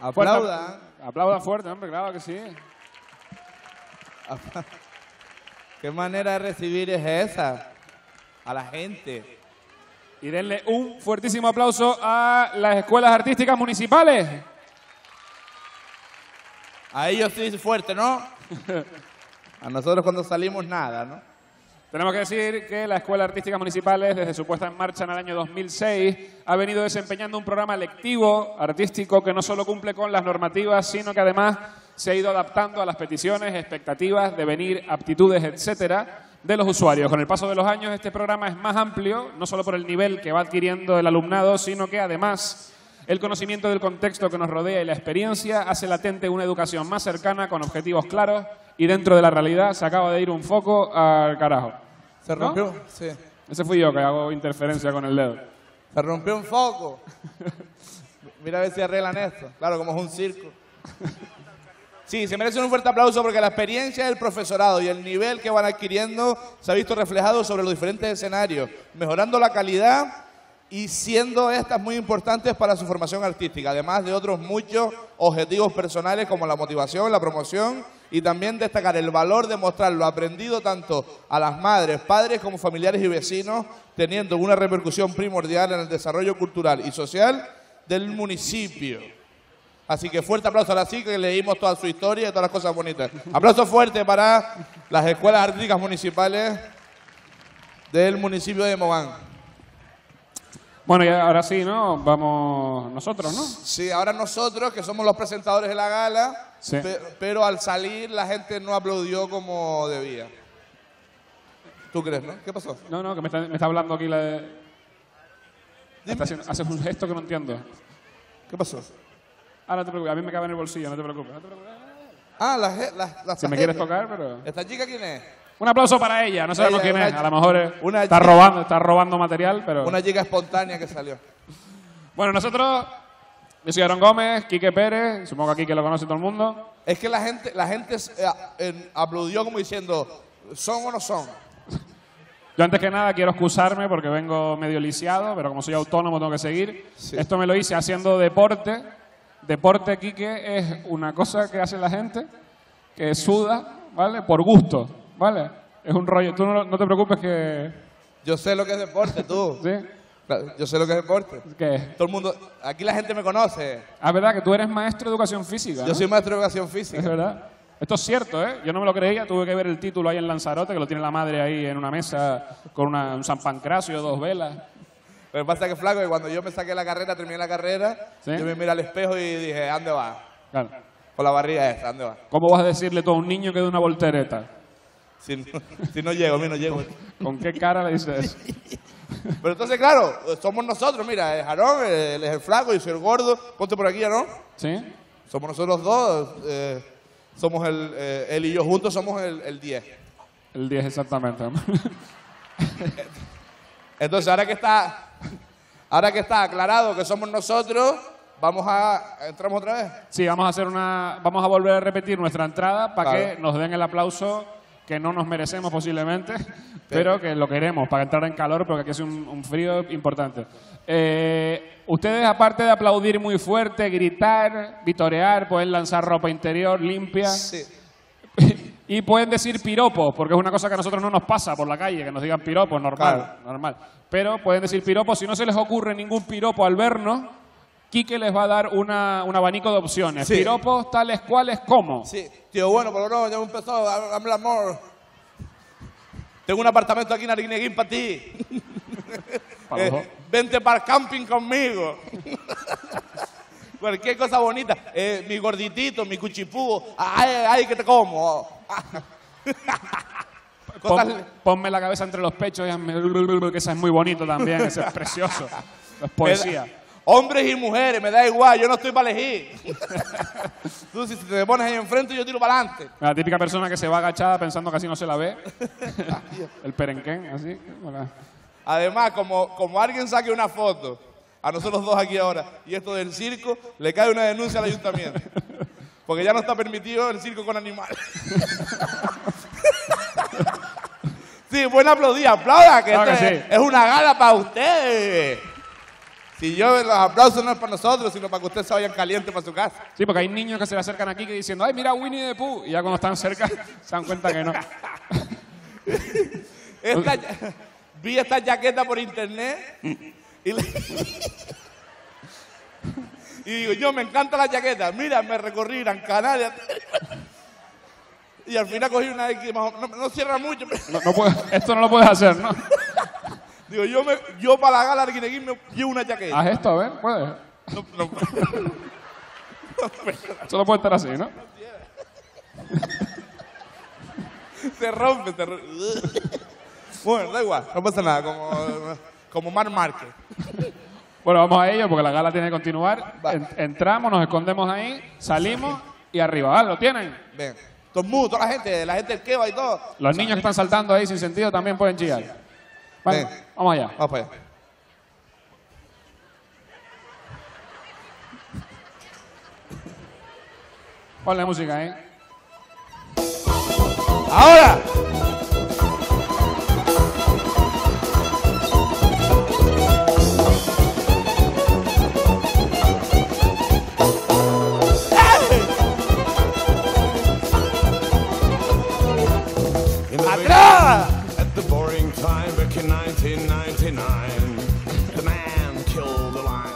Aplaudan. Aplauda fuerte, hombre, claro que sí. ¿Qué manera de recibir es esa? A la gente. Y denle un fuertísimo aplauso a las escuelas artísticas municipales. A ellos sí fuerte, ¿no? A nosotros cuando salimos nada, ¿no? Tenemos que decir que la Escuela Artística Municipales, desde su puesta en marcha en el año 2006, ha venido desempeñando un programa lectivo artístico que no solo cumple con las normativas, sino que además se ha ido adaptando a las peticiones, expectativas, devenir, aptitudes, etcétera, de los usuarios. Con el paso de los años, este programa es más amplio, no solo por el nivel que va adquiriendo el alumnado, sino que además el conocimiento del contexto que nos rodea y la experiencia hace latente una educación más cercana, con objetivos claros y dentro de la realidad. Se acaba de ir un foco al carajo. ¿Se ¿No? rompió? Sí. Ese fui yo que hago interferencia con el dedo. Se rompió un foco. Mira a ver si arreglan esto. Claro, como es un circo. Sí, se merece un fuerte aplauso porque la experiencia del profesorado y el nivel que van adquiriendo se ha visto reflejado sobre los diferentes escenarios, mejorando la calidad y siendo estas muy importantes para su formación artística, además de otros muchos objetivos personales como la motivación, la promoción y también destacar el valor de mostrar lo aprendido tanto a las madres, padres como familiares y vecinos, teniendo una repercusión primordial en el desarrollo cultural y social del municipio. Así que fuerte aplauso a la chica que leímos toda su historia y todas las cosas bonitas. Aplauso fuerte para las escuelas artísticas municipales del municipio de Mogán. Bueno, y ahora sí, ¿no? Vamos nosotros, ¿no? Sí, ahora nosotros, que somos los presentadores de la gala, Sí. pe- pero al salir la gente no aplaudió como debía. ¿Tú crees, no? ¿Qué pasó? No, no, que me está, me está hablando aquí la de... Haces un gesto que no entiendo. ¿Qué pasó? Ah, no te preocupes, a mí me cabe en el bolsillo, no te preocupes. no te preocupes. Ah, la, je- la, la Si me quieres tocar, pero... ¿Esta chica quién es? Un aplauso para ella, no sabemos quién es, a lo mejor es- una está chica- robando, está robando material, pero... Una chica espontánea que salió. Bueno, nosotros, yo soy Aaron Gómez, Quique Pérez, supongo que aquí que lo conoce todo el mundo. Es que la gente, la gente eh, en- aplaudió como diciendo, ¿son o no son? Yo antes que nada quiero excusarme porque vengo medio lisiado, pero como soy autónomo tengo que seguir. Sí. Esto me lo hice haciendo deporte. Deporte, Quique, es una cosa que hace la gente que suda, ¿vale? Por gusto, ¿vale? Es un rollo. Tú no, no te preocupes que... Yo sé lo que es deporte, tú. ¿Sí? Yo sé lo que es deporte. ¿Qué? Todo el mundo, aquí la gente me conoce. Ah, verdad que tú eres maestro de educación física, Yo ¿no? soy maestro de educación Es física. verdad. Esto es cierto, ¿eh? Yo no me lo creía, tuve que ver el título ahí en Lanzarote, que lo tiene la madre ahí en una mesa con una- un San Pancracio, dos velas. Lo que pasa es que, flaco, que cuando yo me saqué la carrera, terminé la carrera, ¿Sí? yo me miré al espejo y dije, ¿a dónde va? Claro. Con la barriga esa, ¿a dónde va? ¿Cómo vas a decirle tú a un niño que de una voltereta? Si no, si no llego, mira, no llego. ¿Con qué cara le dices eso? Pero entonces, claro, somos nosotros, mira, es Aarón, él es el flaco, yo soy el gordo. Ponte por aquí, Aarón. ¿Sí? Somos nosotros dos, eh, somos el, eh, él y yo juntos somos el, el 10. El 10 exactamente. Entonces, ahora que está, ahora que está aclarado que somos nosotros, vamos a, entramos otra vez. Sí, vamos a hacer una, vamos a volver a repetir nuestra entrada para Claro. que nos den el aplauso que no nos merecemos posiblemente, pero que lo queremos para entrar en calor porque aquí hace un, un frío importante. Eh, ustedes, aparte de aplaudir muy fuerte, gritar, vitorear, pueden lanzar ropa interior limpia Sí. y pueden decir piropos, porque es una cosa que a nosotros no nos pasa por la calle, que nos digan piropos, normal, Claro. normal. Pero pueden decir piropos, si no se les ocurre ningún piropo al vernos, Quique les va a dar una, un abanico de opciones. Sí. Piropos tales cuales como. Sí, tío, bueno, por lo menos ya empezó, dame el amor. Tengo un apartamento aquí en Arguineguín para ti. Eh, vente para el camping conmigo. Cualquier cosa bonita. Eh, mi gorditito, mi cuchipú. Ay, ay, que te como. Cosas- Pon- ponme la cabeza entre los pechos y hazme que ese es muy bonito también, ese es precioso. Es poesía. Hombres y mujeres, me da igual, yo no estoy para elegir. Tú si te pones ahí enfrente, yo tiro para adelante. La típica persona que se va agachada pensando que así no se la ve. El perenquén, así. Además, como, como alguien saque una foto, a nosotros dos aquí ahora, y esto del circo, le cae una denuncia al ayuntamiento. Porque ya no está permitido el circo con animales. Sí, buen aplaudir, aplauda, que Claro esto que es, sí. es una gala para ustedes. Si yo, los aplausos no es para nosotros, sino para que ustedes se vayan calientes para su casa. Sí, porque hay niños que se le acercan aquí que diciendo, ay, mira Winnie the Pooh. Y ya cuando están cerca se dan cuenta que no. Esta vi esta chaqueta por internet y, le- y digo, yo me encanta la chaqueta. Mira, me recorrí Gran Canaria. Y al final cogí una X, no, no cierra mucho. pero- No- no puedes- esto no lo puedes hacer, ¿no? Digo, yo, me, yo para la gala de Guineguín me llevo una chaqueta. Haz esto, a ver, puedes. No, no, Solo puede estar así, ¿no? se rompe, se rompe. Bueno, da igual, no pasa nada, como, como Mar Márquez. Bueno, vamos a ello porque la gala tiene que continuar. Entramos, nos escondemos ahí, salimos y arriba. ¿Vale? ¿Lo tienen? Ven, todo el mundo, toda la gente, la gente del Keba y todo. Los niños que están saltando ahí sin sentido también pueden chillar. Ven. vamos allá. Vamos para allá. Ponle música, ¿eh? ¡Ahora! 1999, the man killed the line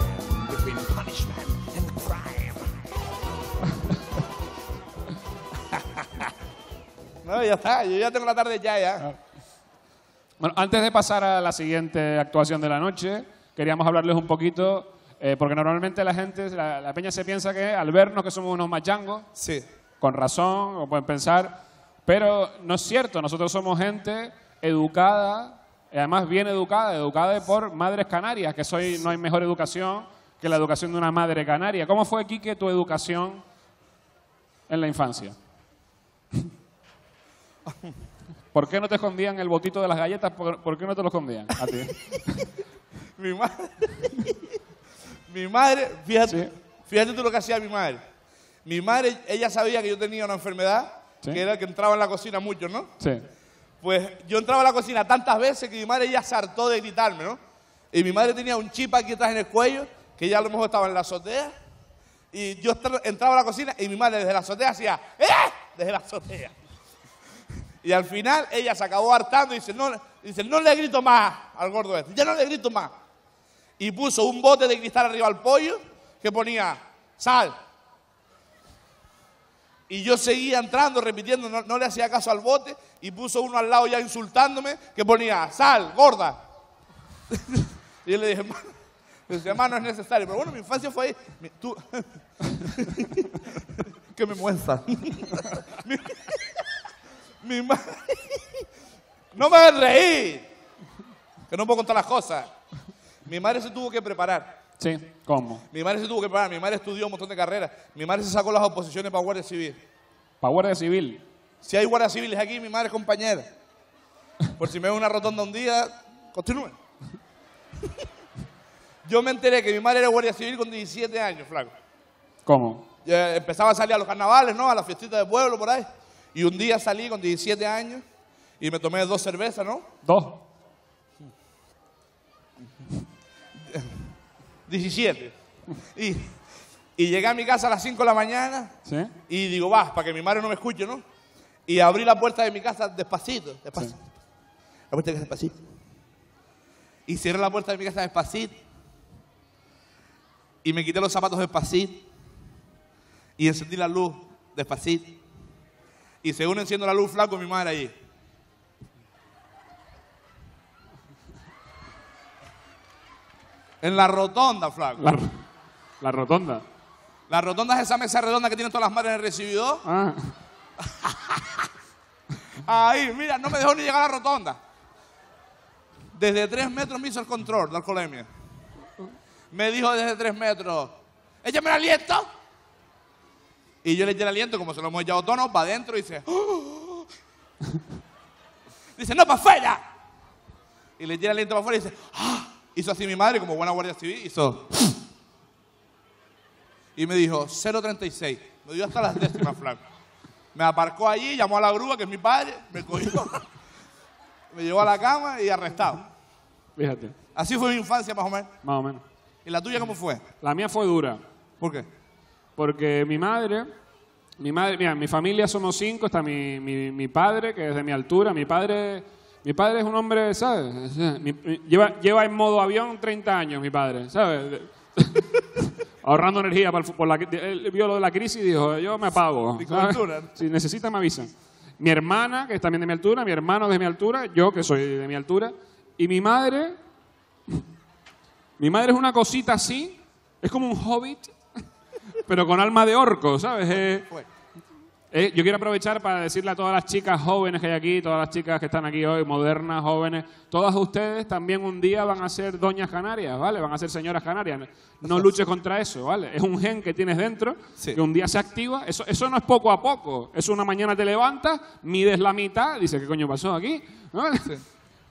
between punishment and crime. No, ya está, yo ya tengo la tarde ya, ya. Bueno, antes de pasar a la siguiente actuación de la noche, queríamos hablarles un poquito, eh, porque normalmente la gente, la, la peña se piensa que al vernos que somos unos machangos, Sí. con razón, o pueden pensar, pero no es cierto, nosotros somos gente educada, además bien educada, educada por madres canarias, que soy, no hay mejor educación que la educación de una madre canaria. ¿Cómo fue, Quique, tu educación en la infancia? ¿Por qué no te escondían el botito de las galletas? ¿Por, por qué no te lo escondían a ti? Mi madre. mi madre, fíjate, Sí. fíjate tú lo que hacía mi madre. Mi madre, ella sabía que yo tenía una enfermedad, Sí. que era que entraba en la cocina mucho, ¿no? Sí. Pues yo entraba a la cocina tantas veces que mi madre ya se hartó de gritarme, ¿no? Y mi madre tenía un chip aquí atrás en el cuello, que ya a lo mejor estaba en la azotea. Y yo entraba a la cocina y mi madre desde la azotea hacía ¡Eh! Desde la azotea. Y al final ella se acabó hartando y dice, no, dice, no le grito más al gordo este, ya no le grito más. Y puso un bote de cristal arriba al pollo que ponía sal. Y yo seguía entrando, repitiendo, no, no le hacía caso al bote y puso uno al lado ya insultándome que ponía sal, gorda. y yo le dije, hermano, hermano, no es necesario. Pero bueno, mi infancia fue ahí. Que me muestra. mi, mi ma- no me hagan reír. Que no puedo contar las cosas. Mi madre se tuvo que preparar. Sí, ¿cómo? Mi madre se tuvo que preparar. Mi madre estudió un montón de carreras. Mi madre se sacó las oposiciones para Guardia Civil. Para Guardia Civil. Si hay guardias civiles aquí, mi madre es compañera. Por si me ve una rotonda un día, continúen. Yo me enteré que mi madre era guardia civil con 17 años, flaco. ¿Cómo? Empezaba a salir a los carnavales, ¿no? A las fiestitas de pueblo, por ahí. Y un día salí con 17 años y me tomé dos cervezas, ¿no? Dos. 17. Y, y llegué a mi casa a las 5 de la mañana ¿Sí? y digo, va, para que mi madre no me escuche, ¿no? Y abrí la puerta de mi casa despacito, despacito. La puerta de mi casa despacito. Y cerré la puerta de mi casa despacito. Y me quité los zapatos despacito. Y encendí la luz despacito. Y según enciendo la luz, flaco, mi madre allí. En la rotonda, flaco. La, la rotonda. La rotonda es esa mesa redonda que tienen todas las madres en el recibidor. Ah, Ahí, mira, no me dejó ni llegar a la rotonda. Desde tres metros me hizo el control de alcoholemia. Me dijo desde tres metros, échame el aliento. Y yo le eché el aliento, como se lo hemos echado tono, para adentro y dice, "Oh". dice, no, para afuera. Y le eché el aliento para afuera y dice, "Ah". Hizo así mi madre, como buena guardia civil, hizo. Y me dijo, 036. Me dio hasta las décimas, flaco. Me aparcó allí, llamó a la grúa, que es mi padre, me cogió, me llevó a la cama y arrestado. fíjate, Así fue mi infancia, más o menos. más o menos. ¿Y la tuya cómo fue? La mía fue dura. ¿Por qué? Porque mi madre, mi madre, mira, mi familia somos cinco, está mi, mi, mi padre, que es de mi altura, mi padre, mi padre es un hombre, ¿sabes? Mi- mi- lleva, lleva en modo avión 30 años, mi padre, ¿sabes? Ahorrando energía para el por la, él vio lo de la crisis y dijo, yo me apago. Si necesita, me avisan. Mi hermana, que es también de mi altura, mi hermano de mi altura, yo que soy de mi altura, y mi madre, mi madre es una cosita así, es como un hobbit, pero con alma de orco, ¿sabes? Eh. Eh, yo quiero aprovechar para decirle a todas las chicas jóvenes que hay aquí, todas las chicas que están aquí hoy, modernas, jóvenes, todas ustedes también un día van a ser doñas canarias, ¿vale? Van a ser señoras canarias. No luches contra eso, ¿vale? Es un gen que tienes dentro, Sí. que un día se activa. Eso, eso no es poco a poco. Eso una mañana te levantas, mides la mitad, dices, ¿qué coño pasó aquí?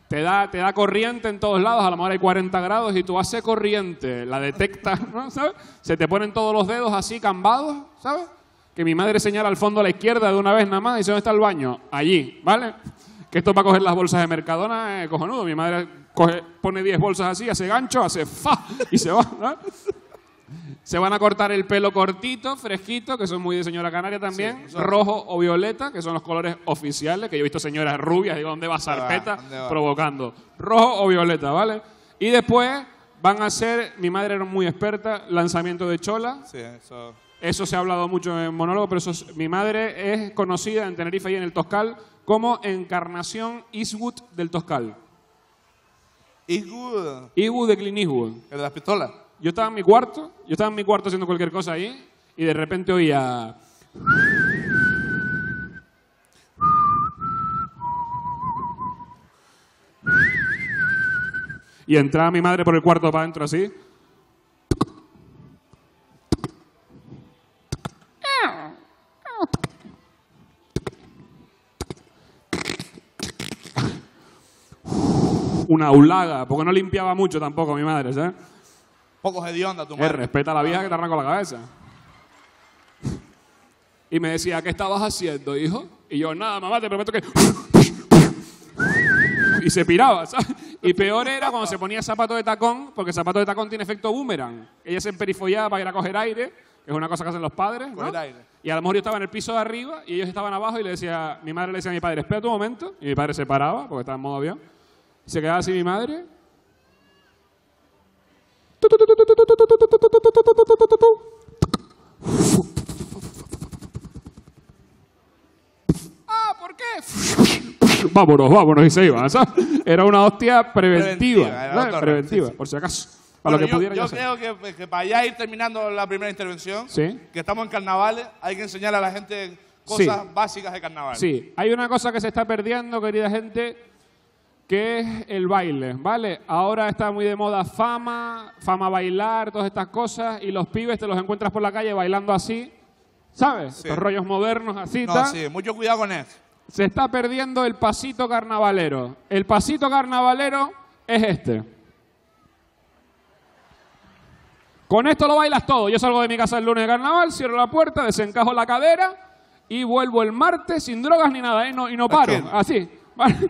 Te da, te da corriente en todos lados, a lo mejor hay 40 grados y tú haces corriente, la detectas, ¿no? ¿sabes? Se te ponen todos los dedos así cambados, ¿sabes? Que mi madre señala al fondo a la izquierda de una vez nada más y dice, ¿dónde está el baño? Allí, ¿vale? Que esto para coger las bolsas de Mercadona es cojonudo. Mi madre coge, pone 10 bolsas así, hace gancho, hace fa y se va, ¿no? Se van a cortar el pelo cortito, fresquito, que son muy de señora canaria también. rojo o violeta, que son los colores oficiales, que yo he visto señoras rubias, digo, ¿dónde va Sarpeta? ¿Dónde va? Provocando. Rojo o violeta, ¿vale? Y después van a hacer, mi madre era muy experta, lanzamiento de chola. Sí, eso. Eso se ha hablado mucho en monólogo, pero eso es- mi madre es conocida en Tenerife y en el Toscal como Encarnación Eastwood del Toscal. Eastwood, Eastwood de Clint Eastwood. el de las pistolas. Yo estaba en mi cuarto, yo estaba en mi cuarto haciendo cualquier cosa ahí y de repente oía... Y entraba mi madre por el cuarto para adentro así. Una ulaga, porque no limpiaba mucho tampoco mi madre, ¿sabes? Poco hedionda tu Eh, madre. respeta a la vieja que te arranco la cabeza. Y me decía, ¿qué estabas haciendo, hijo? Y yo, nada, mamá, te prometo que... Y se piraba, ¿sabes? Y peor era cuando se ponía zapato de tacón, porque zapato de tacón tiene efecto boomerang. Ella se emperifollaba para ir a coger aire, que es una cosa que hacen los padres, ¿no? Coger aire. Y a lo mejor yo estaba en el piso de arriba y ellos estaban abajo y le decía, mi madre le decía a mi padre, espera un momento. Y mi padre se paraba, porque estaba en modo avión. Se quedaba así mi madre. Ah, ¿por qué? vámonos, vámonos, y se iba, ¿sabes? Era una hostia preventiva, Preventiva, era ¿sabes? otra, preventiva, sí, sí. por si acaso. Para Bueno, lo que yo, pudiera yo creo que, que para ya ir terminando la primera intervención, Sí. que estamos en carnavales, hay que enseñar a la gente cosas básicas de carnaval. Sí, hay una cosa que se está perdiendo, querida gente, que es el baile, ¿vale? Ahora está muy de moda fama, fama bailar, todas estas cosas, y los pibes te los encuentras por la calle bailando así, ¿sabes? Sí. Los rollos modernos así, No, sí, mucho cuidado con eso. Se está perdiendo el pasito carnavalero. El pasito carnavalero es este. Con esto lo bailas todo. Yo salgo de mi casa el lunes de carnaval, cierro la puerta, desencajo la cadera y vuelvo el martes sin drogas ni nada, ¿eh? No- y no paro. Así. ¿vale?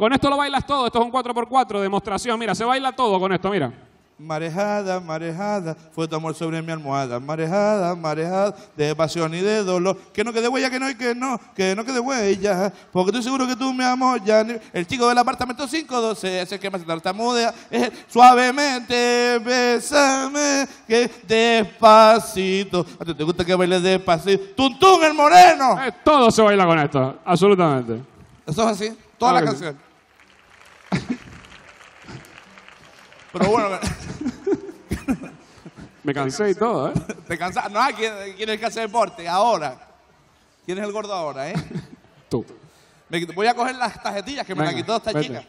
Con esto lo bailas todo. Esto es un 4x4, demostración. Mira, se baila todo con esto, mira. Marejada, marejada, fue tu amor sobre mi almohada. Marejada, marejada, de pasión y de dolor. Que no quede huella, que no y que no, que no quede huella. Porque estoy seguro que tú, mi amor, ya. El chico del apartamento 512, ese que me tartamudea, es suavemente, bésame, que despacito. ¿A ti te gusta que baile despacito? ¡Tuntún, el moreno! Eh, todo se baila con esto, absolutamente. Eso es así, toda Claro la sí. Pero bueno, Me cansé y todo, ¿eh? te cansas. No, ¿quién, quién es el que hace deporte? Ahora. ¿Quién es el gordo ahora, eh? Tú. Me voy a coger las tarjetillas que me Venga, la quitó esta vete. chica.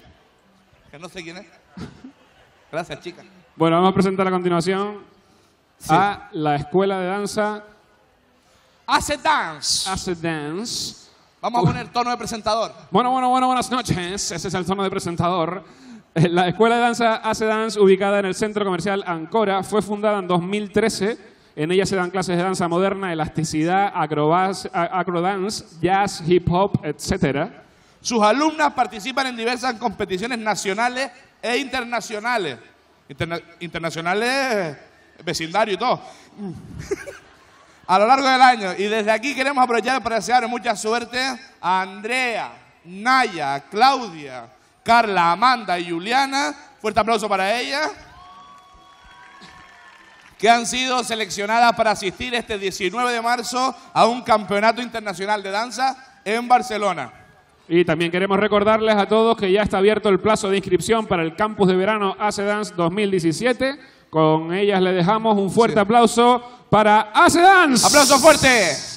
Que no sé quién es. Gracias, chica. Bueno, vamos a presentar a continuación a la escuela de danza Hace dance. Acid Dance. Vamos a poner tono de presentador. Bueno, bueno, bueno, buenas noches. Ese es el tono de presentador. Eh, La escuela de danza Acid Dance, ubicada en el centro comercial Ancora, fue fundada en 2013. En ella se dan clases de danza moderna, elasticidad, acrodance, jazz, hip hop, etcétera. Sus alumnas participan en diversas competiciones nacionales e internacionales. Interna- internacionales, vecindario y todo. A lo largo del año. Y desde aquí queremos aprovechar para desear mucha suerte a Andrea, Naya, Claudia, Carla, Amanda y Juliana. Fuerte aplauso para ellas. Que han sido seleccionadas para asistir este 19 de marzo a un campeonato internacional de danza en Barcelona. Y también queremos recordarles a todos que ya está abierto el plazo de inscripción para el campus de verano ACE Dance 2017. Con ellas le dejamos un fuerte aplauso para ACE Dance. ¡Aplauso fuerte!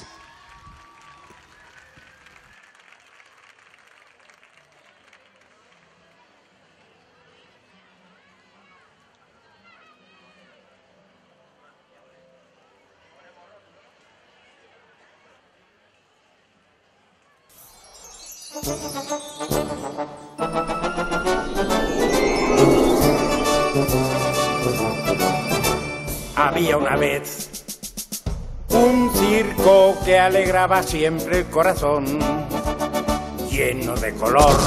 Había una vez un circo que alegraba siempre el corazón, lleno de color,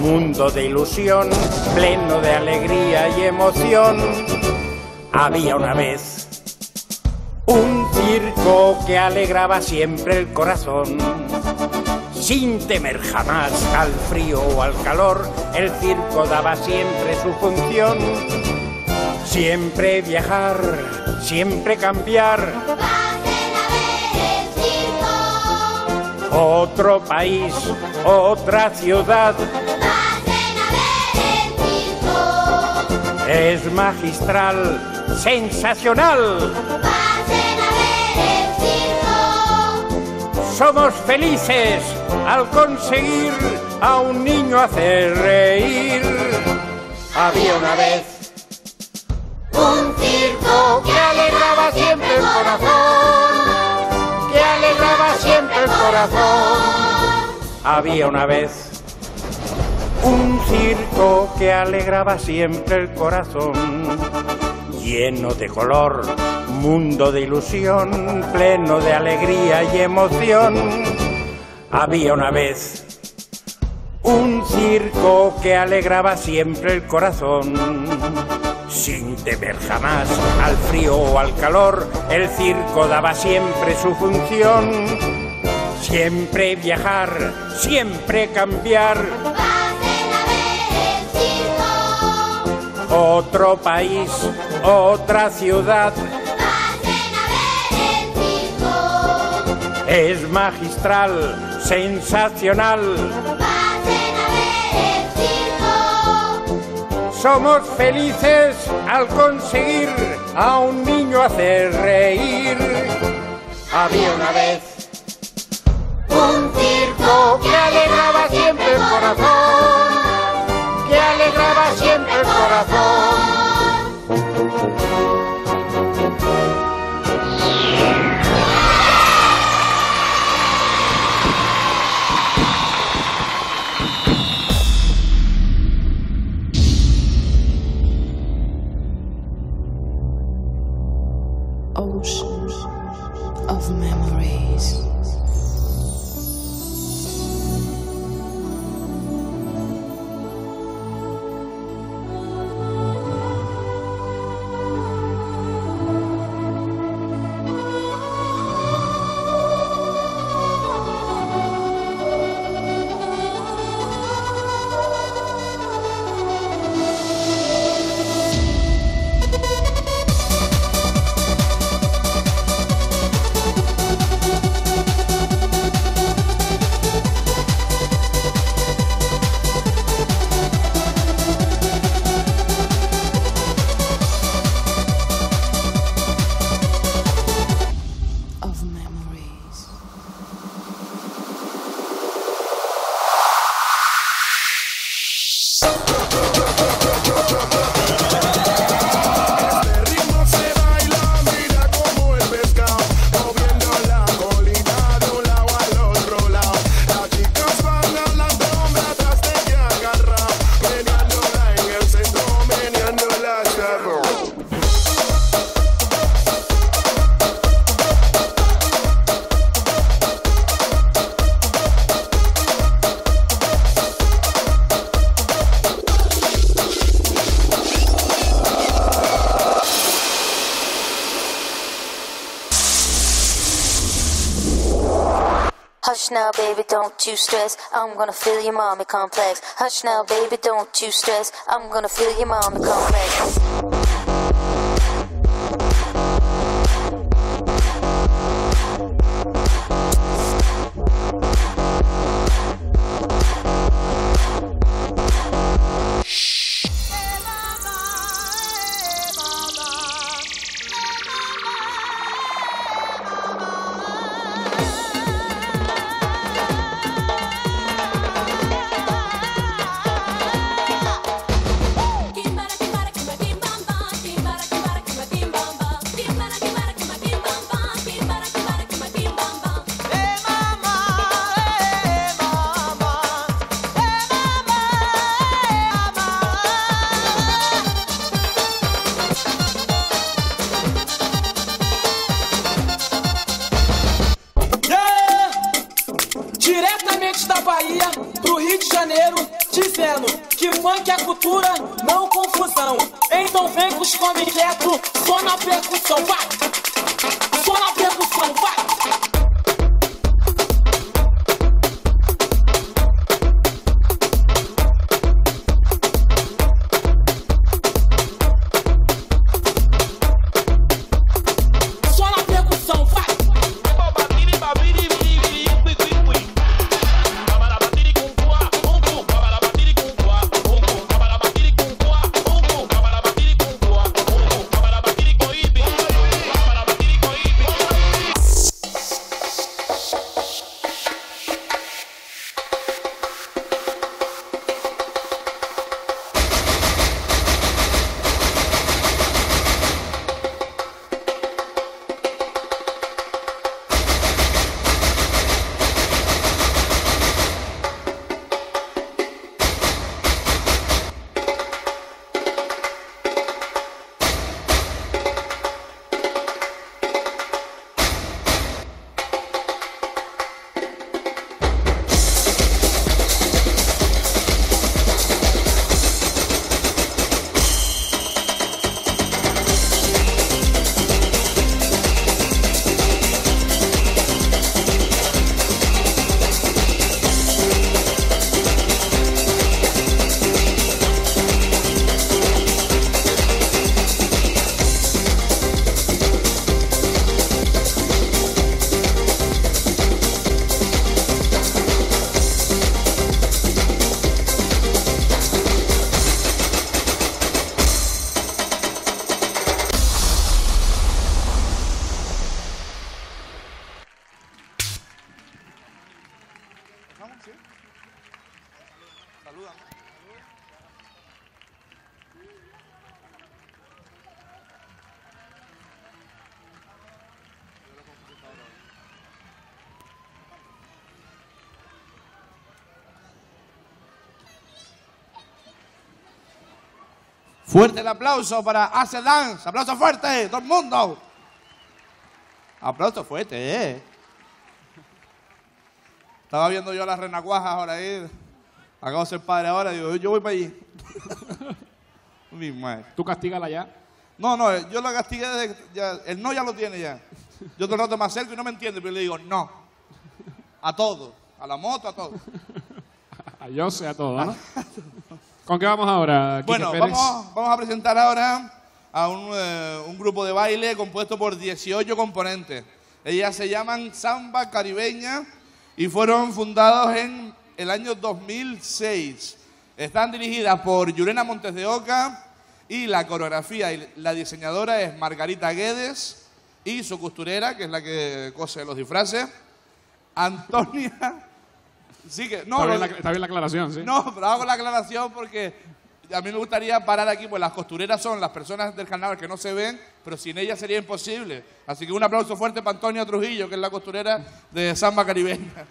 mundo de ilusión, pleno de alegría y emoción. Había una vez un circo que alegraba siempre el corazón. Sin temer jamás al frío o al calor, el circo daba siempre su función. Siempre viajar, siempre cambiar. Otro país, otra ciudad. Es magistral, sensacional. Somos felices al conseguir a un niño hacer reír. Había una vez un que alegraba siempre el corazón, que alegraba siempre el corazón. Había una vez un circo que alegraba siempre el corazón, lleno de color, mundo de ilusión, pleno de alegría y emoción. Había una vez un circo que alegraba siempre el corazón. Sin temer jamás al frío o al calor, el circo daba siempre su función. Siempre viajar, siempre cambiar. Otro país, otra ciudad. Es magistral, sensacional. Somos felices al conseguir a un niño hacer reír. Había una vez un circo que alegraba siempre el corazón, que alegraba siempre el corazón. Don't you stress. I'm gonna fill your mommy complex. Hush now, baby, don't you stress. I'm gonna fill your mommy complex. Aplauso para Hace Dance. Aplauso fuerte, todo el mundo. Aplauso fuerte, eh. Estaba viendo yo las renacuajas ahora ahí. Acabo de ser padre ahora, digo, yo voy para allí. Mi madre. Tú castígala ya. No, no, yo lo castigué desde. Ya, el no ya lo tiene ya. Yo todo el rato me acerco y no me entiende, pero le digo no. A todo. A la moto, a todo. A yo sé a todo, ¿no? ¿Con qué vamos ahora, Bueno, vamos, vamos a presentar ahora a un, eh, un grupo de baile compuesto por 18 componentes. Ellas se llaman Samba Caribeña y fueron fundados en el año 2006. Están dirigidas por Yurena Montes de Oca y la coreografía y la diseñadora es Margarita Guedes y su costurera, que es la que cose los disfraces, Antonia. Sí que, no, está, bien la, está bien la aclaración, ¿sí? no, pero hago la aclaración porque a mí me gustaría parar aquí, pues las costureras son las personas del carnaval que no se ven, pero sin ellas sería imposible. Así que un aplauso fuerte para Antonia Trujillo, que es la costurera de Samba Caribeña.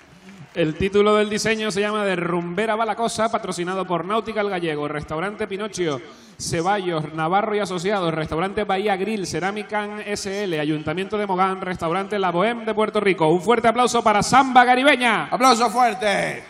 El título del diseño se llama De Rumbera va la cosa, patrocinado por Náutica el Gallego, Restaurante Pinocchio, Ceballos, Navarro y Asociados, Restaurante Bahía Grill, Ceramican SL, Ayuntamiento de Mogán, Restaurante La Bohème de Puerto Rico. Un fuerte aplauso para Samba Caribeña. Aplauso fuerte.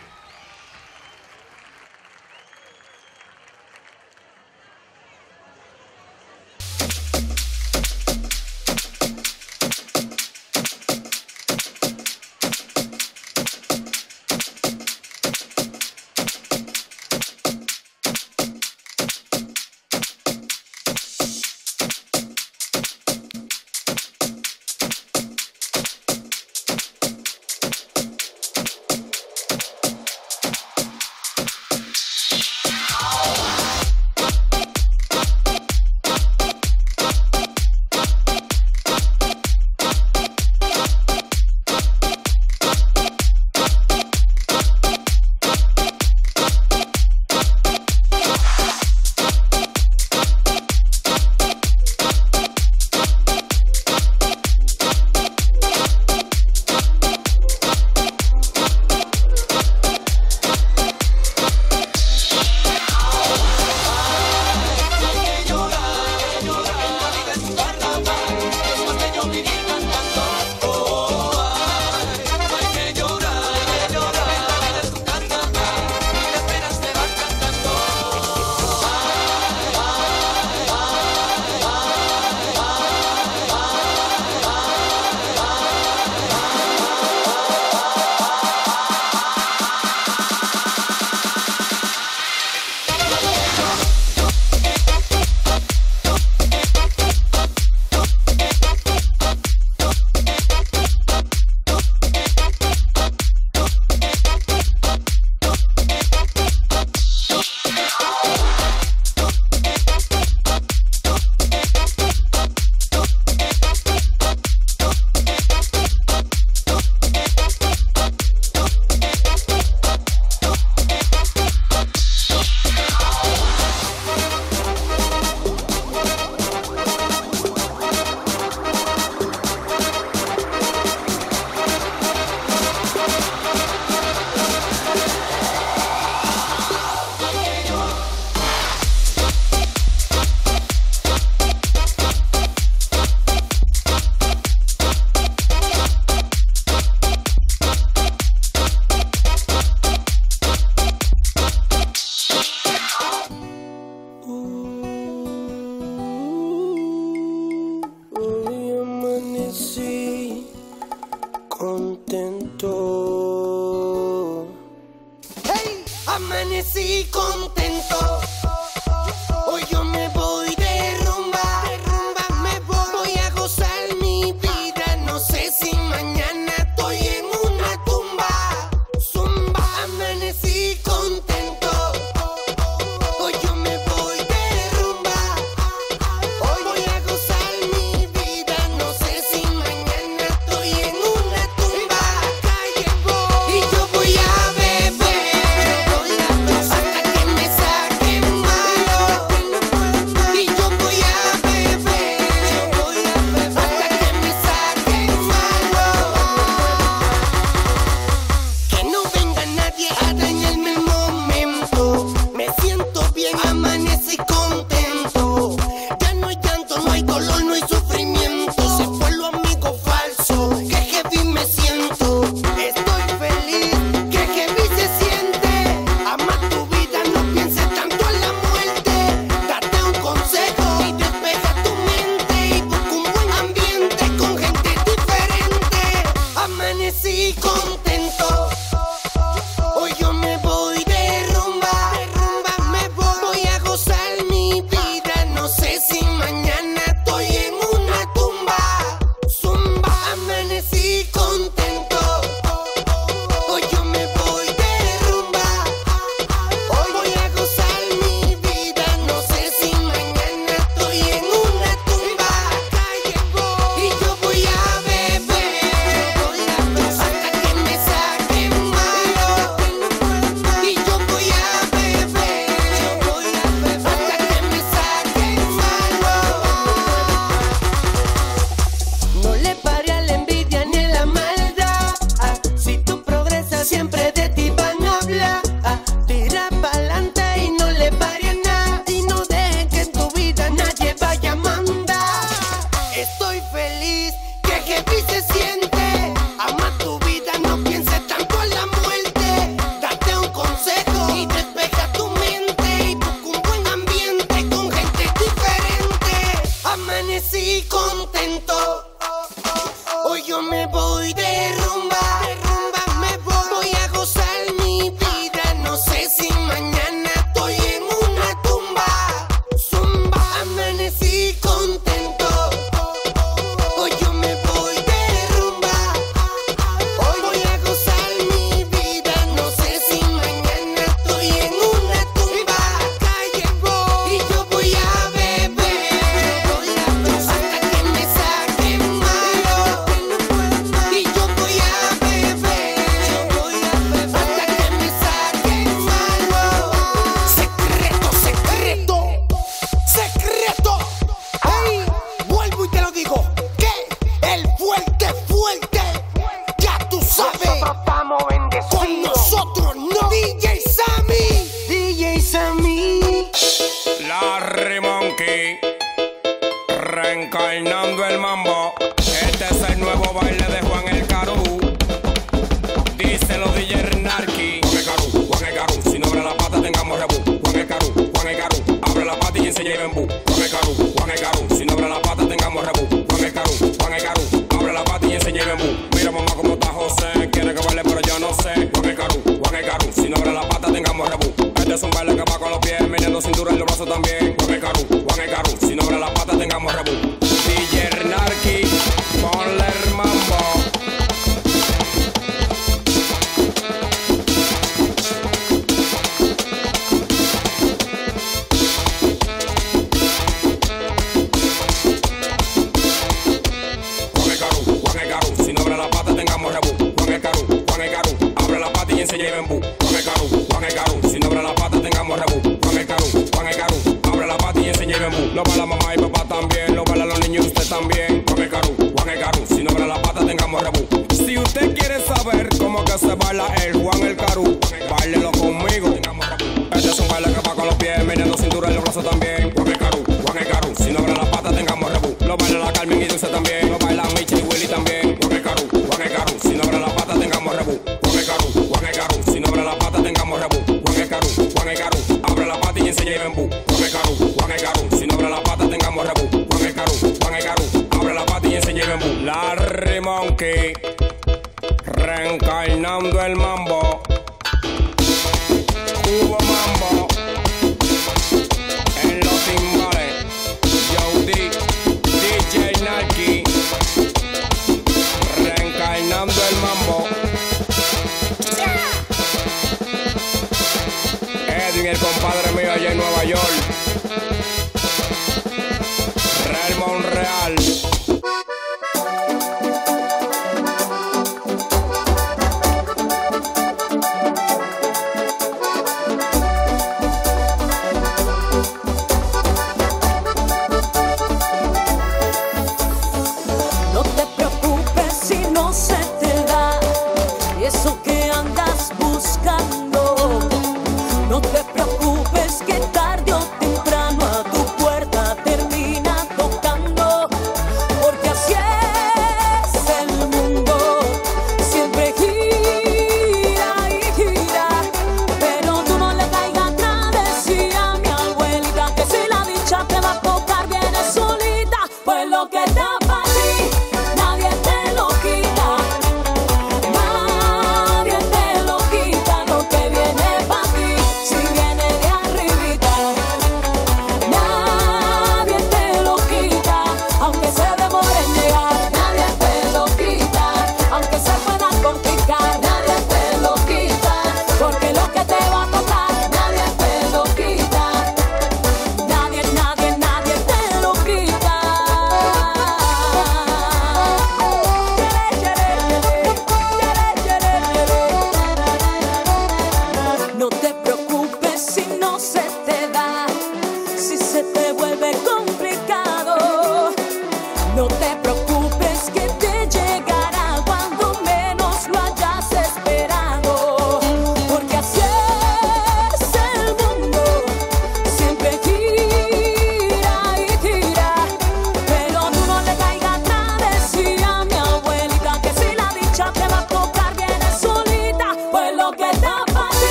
Nueva York.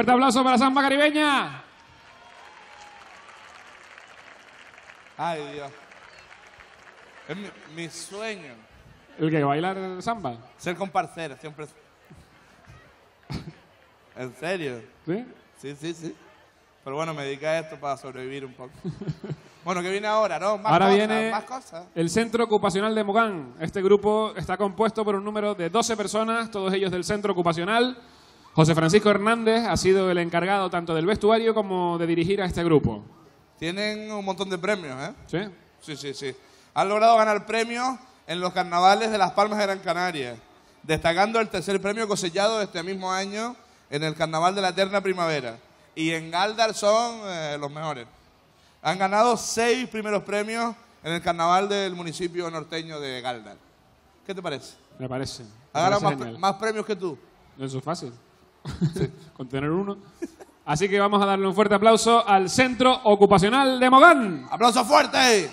Fuerte aplauso para Samba Caribeña. Ay, Dios. Es mi, mi sueño. El que bailar samba. Ser comparcero, siempre. ¿En serio? ¿Sí? Sí, sí, sí. Pero bueno, me dediqué a esto para sobrevivir un poco. bueno, ¿qué viene ahora, no? Más Ahora cosas, viene más cosas. el Centro Ocupacional de Mogán. Este grupo está compuesto por un número de 12 personas, todos ellos del Centro Ocupacional. José Francisco Hernández ha sido el encargado tanto del vestuario como de dirigir a este grupo. Tienen un montón de premios, ¿eh? ¿Sí? Sí, sí, sí. Han logrado ganar premios en los carnavales de Las Palmas de Gran Canaria, destacando el tercer premio cosechado este mismo año en el Carnaval de la Eterna Primavera. Y en Galdar son eh, los mejores. Han ganado seis primeros premios en el Carnaval del municipio norteño de Galdar. ¿Qué te parece? Me parece. Me ¿Ha ganado más, más premios que tú? Eso es fácil. Con tener uno. Así que vamos a darle un fuerte aplauso al Centro Ocupacional de Mogán. ¡Aplauso fuerte!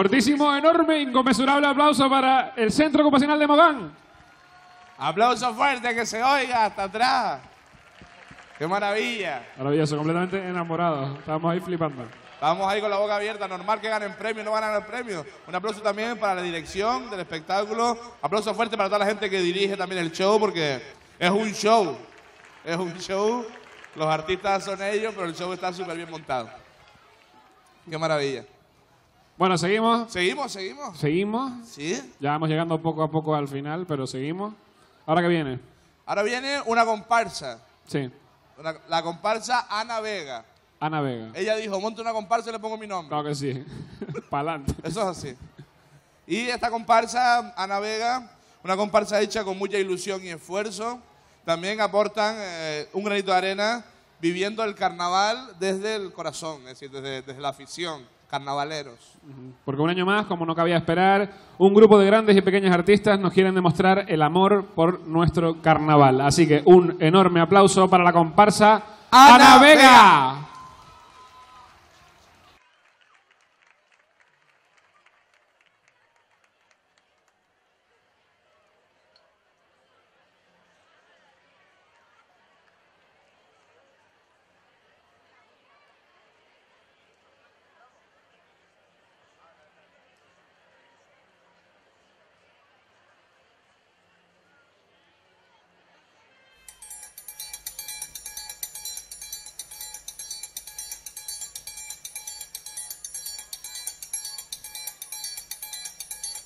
Fortísimo, enorme, inconmensurable aplauso para el Centro Ocupacional de Mogán. Aplauso fuerte que se oiga hasta atrás. ¡Qué maravilla! Maravilloso, completamente enamorado. Estábamos ahí flipando. Vamos ahí con la boca abierta, normal que ganen premio, no ganan el premio. Un aplauso también para la dirección del espectáculo. Aplauso fuerte para toda la gente que dirige también el show, porque es un show. Es un show. Los artistas son ellos, pero el show está súper bien montado. Qué maravilla. Bueno, seguimos. ¿Seguimos? ¿Seguimos? Seguimos. Sí. Ya vamos llegando poco a poco al final, pero seguimos. ¿Ahora qué viene? Ahora viene una comparsa. Sí, Una- la comparsa Ana Vega. Ana Vega. Ella dijo, monte una comparsa y le pongo mi nombre. Claro que sí. Pa'lante. Eso es así. Y esta comparsa, Ana Vega, una comparsa hecha con mucha ilusión y esfuerzo, también aportan eh, un granito de arena viviendo el carnaval desde el corazón, es decir, desde, desde la afición, carnavaleros. Porque un año más, como no cabía esperar, un grupo de grandes y pequeños artistas nos quieren demostrar el amor por nuestro carnaval. Así que un enorme aplauso para la comparsa Ana. Vega.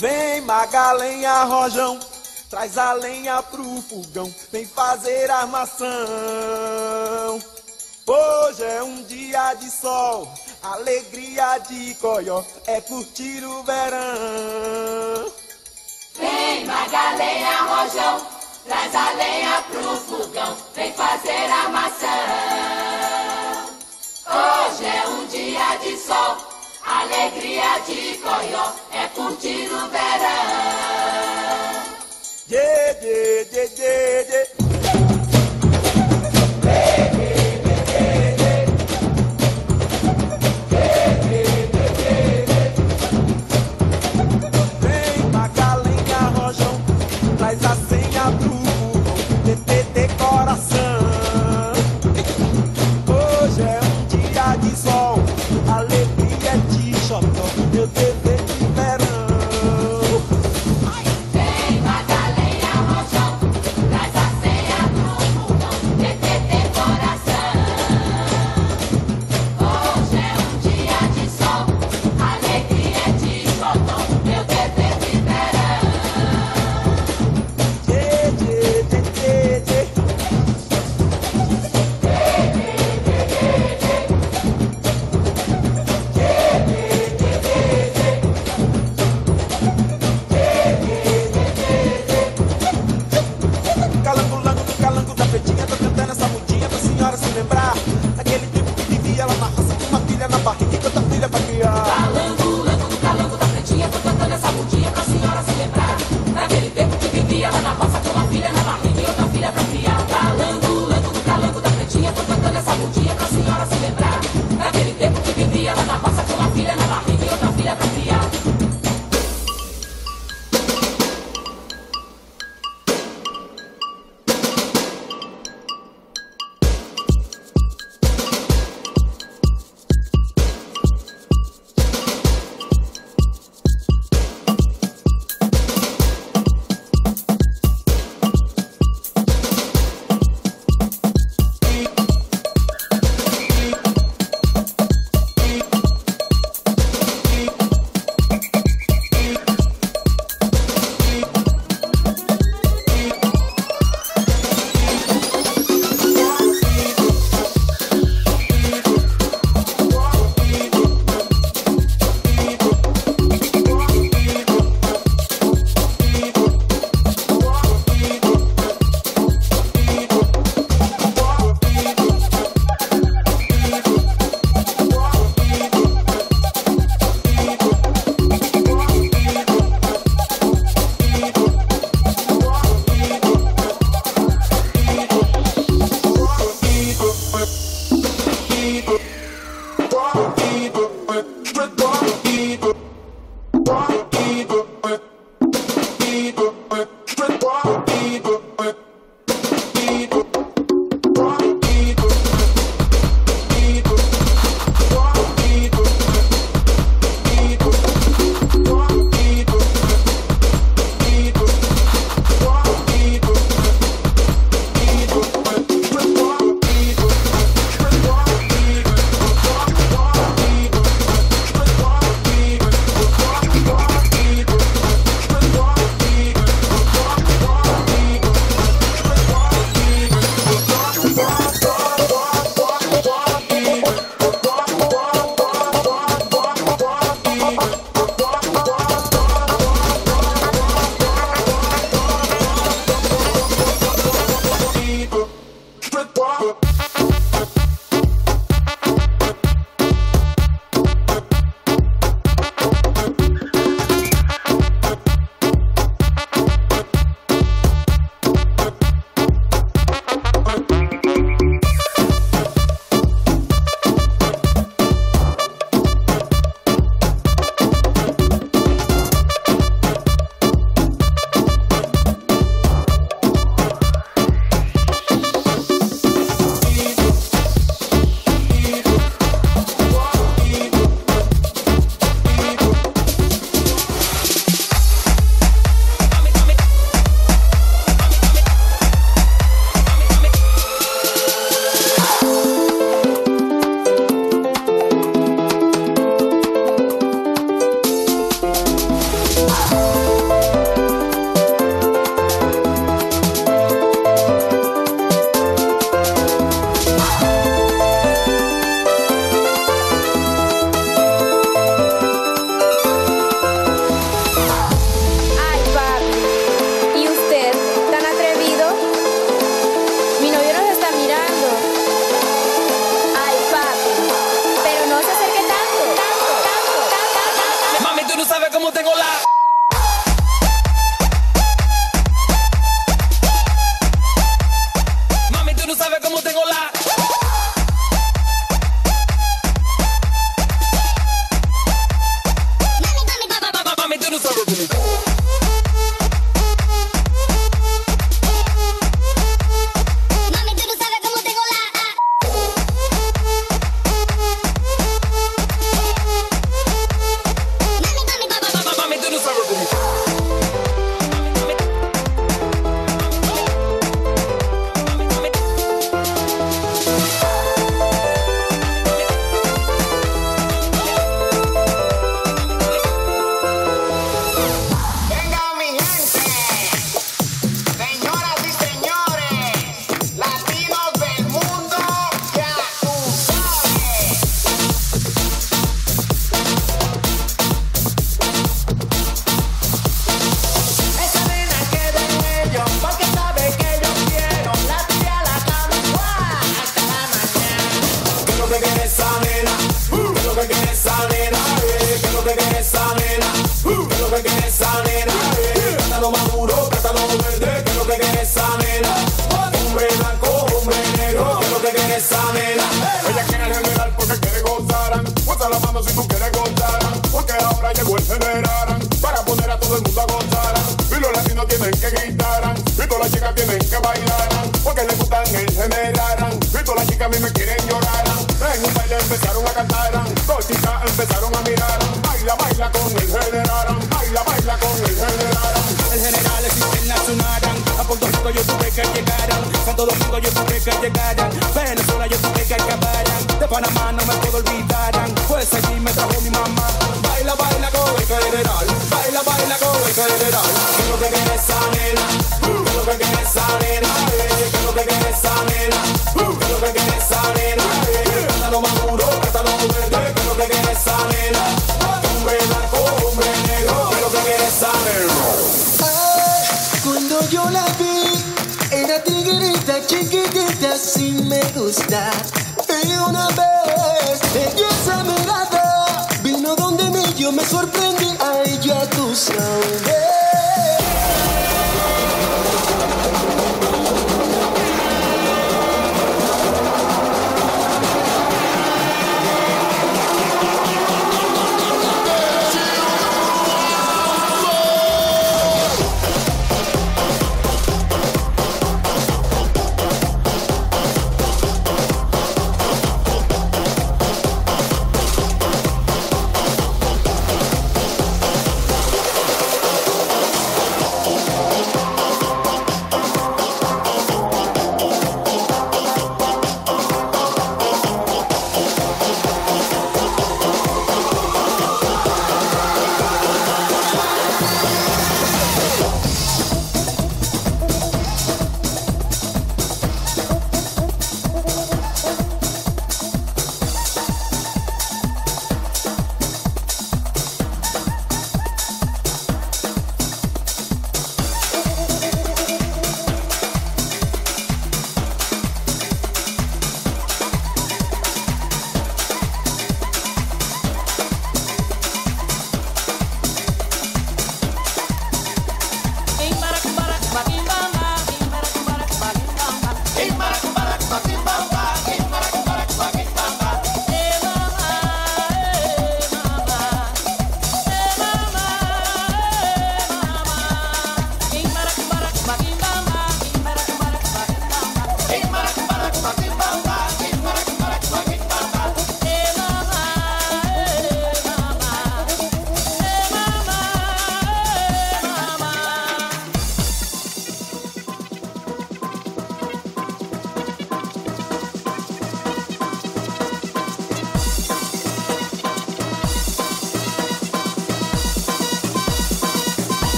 Vem Magalenha Rojão, traz a lenha pro fogão, vem fazer armação. Hoje é um dia de sol, alegria de coió, é curtir o verão. Vem, Magalenha Rojão, traz a lenha pro fogão, vem fazer armação. Hoje é um dia de sol, alegria de Coió é curtir o verão. De, de, de, de, de.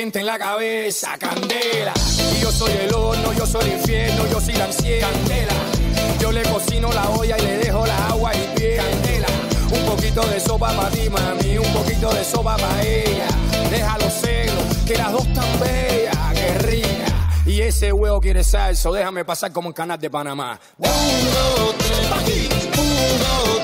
caliente en la cabeza, candela. Y yo soy el horno, yo soy el infierno, yo soy la ansiedad, candela. Yo le cocino la olla y le dejo la agua y pie, candela. Un poquito de sopa para ti, mami, un poquito de sopa para ella. Deja los celos, que las dos tan bellas, que rica. Y ese huevo quiere salso, déjame pasar como un canal de Panamá. Uno, tres, aquí. Uno,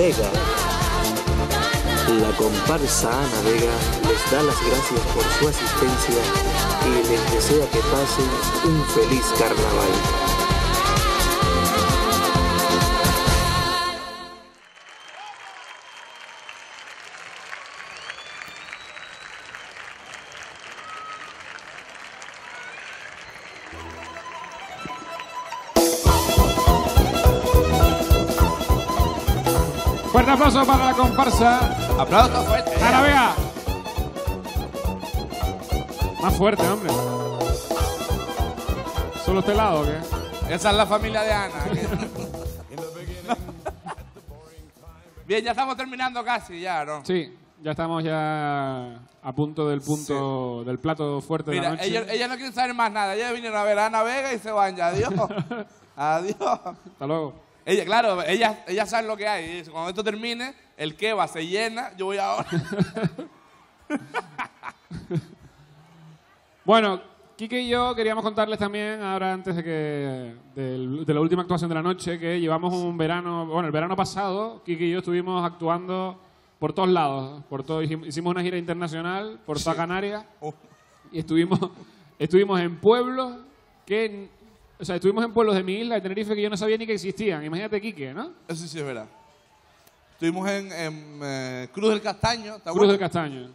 big up. ¿Solo este lado o qué? Esa es la familia de Ana. Bien, ya estamos terminando casi, ya, ¿no? Sí, ya estamos ya a punto del punto del plato fuerte de la noche. ellos, ellas no quieren saber más nada. Ellas vinieron a ver a Ana Vega y se van ya. Adiós. Adiós. Hasta luego. Ella, claro, ellas, ellas saben lo que hay. Cuando esto termine, el keba se llena, yo voy ahora. Bueno, Quique y yo queríamos contarles también, ahora antes de que del- de la última actuación de la noche, que llevamos un verano, bueno, el verano pasado, Quique y yo estuvimos actuando por todos lados, por todo, hicim- hicimos una gira internacional por toda Canarias y estuvimos, estuvimos en pueblos que, o sea, estuvimos en pueblos de mi isla de Tenerife que yo no sabía ni que existían. Imagínate, Quique, ¿no? Eso sí es verdad. Estuvimos en, en, eh, Cruz del Castaño. ¿te Cruz del Castaño.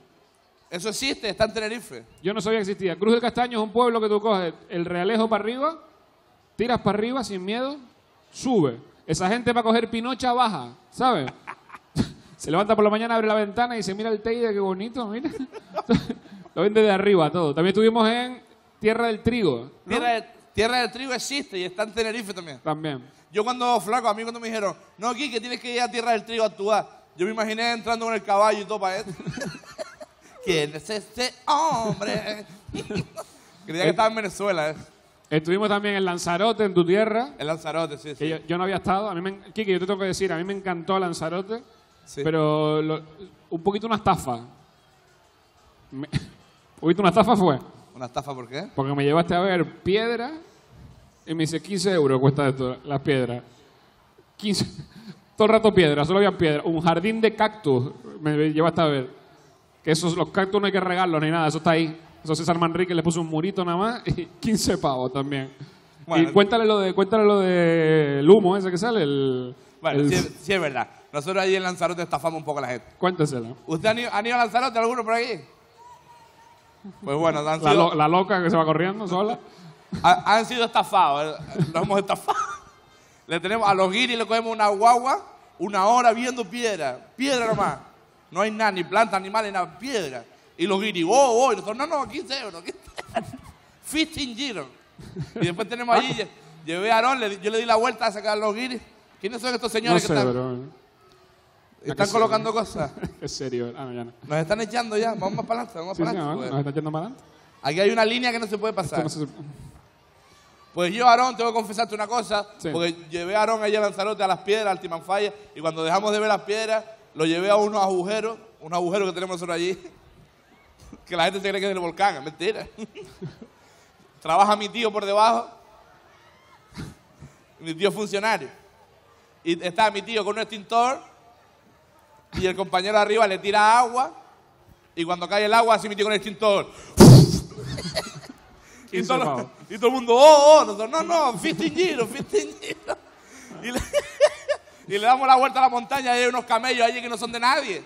Eso existe, está en Tenerife. Yo no sabía que existía. Cruz del Castaño es un pueblo que tú coges el realejo para arriba, tiras para arriba sin miedo, sube. Esa gente va a coger pinocha baja, ¿sabes? Se levanta por la mañana, abre la ventana y dice, mira el Teide, qué bonito, mira. Lo ven desde arriba todo. También estuvimos en Tierra del Trigo. ¿no? Tierra, de- Tierra del Trigo existe y está en Tenerife también. También. Yo cuando, flaco, a mí cuando me dijeron, no, Kike, tienes que ir a Tierra del Trigo a actuar. Yo me imaginé entrando con el caballo y todo para esto. ¿Quién es este hombre? Creía que estaba en Venezuela. ¿eh? Estuvimos también en Lanzarote, en tu tierra. En Lanzarote, sí, sí. yo, yo no había estado. A mí me, Kike, yo te tengo que decir, a mí me encantó Lanzarote, pero lo- un poquito una estafa. Me- un poquito una estafa fue. ¿Una estafa por qué? Porque me llevaste a ver piedra y me dice 15 euros cuesta esto, las piedras. 15. Todo el rato piedra, solo había piedra. Un jardín de cactus me llevaste a ver. Que esos, los cactus no hay que regarlos ni nada, eso está ahí. Eso César Manrique le puso un murito nada más y 15 pavos también. Bueno. y cuéntale lo de cuéntale lo del humo ese que sale, el, Bueno, el- sí, sí es verdad. Nosotros allí en Lanzarote estafamos un poco a la gente. cuénteselo. ¿Usted han ido, han ido a Lanzarote alguno por aquí? Pues bueno, han La, sido, lo- la loca que se va corriendo sola. ha- han sido estafados. eh, Los hemos estafado. Le tenemos, a los guiris le cogemos una guagua, una hora viendo piedra. Piedra nomás. No hay nada, ni planta, animales, nada, piedra. Y los guiris, oh, oh, y nosotros, no, no, 15 euros. 15 euros. 15 giros. Y después tenemos allí, lle- llevé a Aarón, le yo le di la vuelta a sacar a los guiris. ¿Quiénes son estos No señores sé, que están, pero... están colocando cosas? Es serio. Ah, no, ya no. Nos están echando ya, vamos más para adelante, vamos Sí, para adelante. pues. nos está yendo para adelante. Aquí hay una línea que no se puede pasar. No se- Pues yo, Aarón, tengo que confesarte una cosa, Sí. porque llevé a Aarón allá a Lanzarote a las piedras, al Timanfaya, y cuando dejamos de ver las piedras, lo llevé a unos agujeros, unos agujeros que tenemos nosotros allí, que la gente se cree que es del volcán, es mentira. Trabaja mi tío por debajo, mi tío funcionario, y está mi tío con un extintor, y el compañero arriba le tira agua, y cuando cae el agua, así mi tío con el extintor. Y 15 todo, y todo el mundo, oh, oh, nosotros, no, no, 15 giros, 15 giros. Y le, y le damos la vuelta a la montaña y hay unos camellos allí que no son de nadie.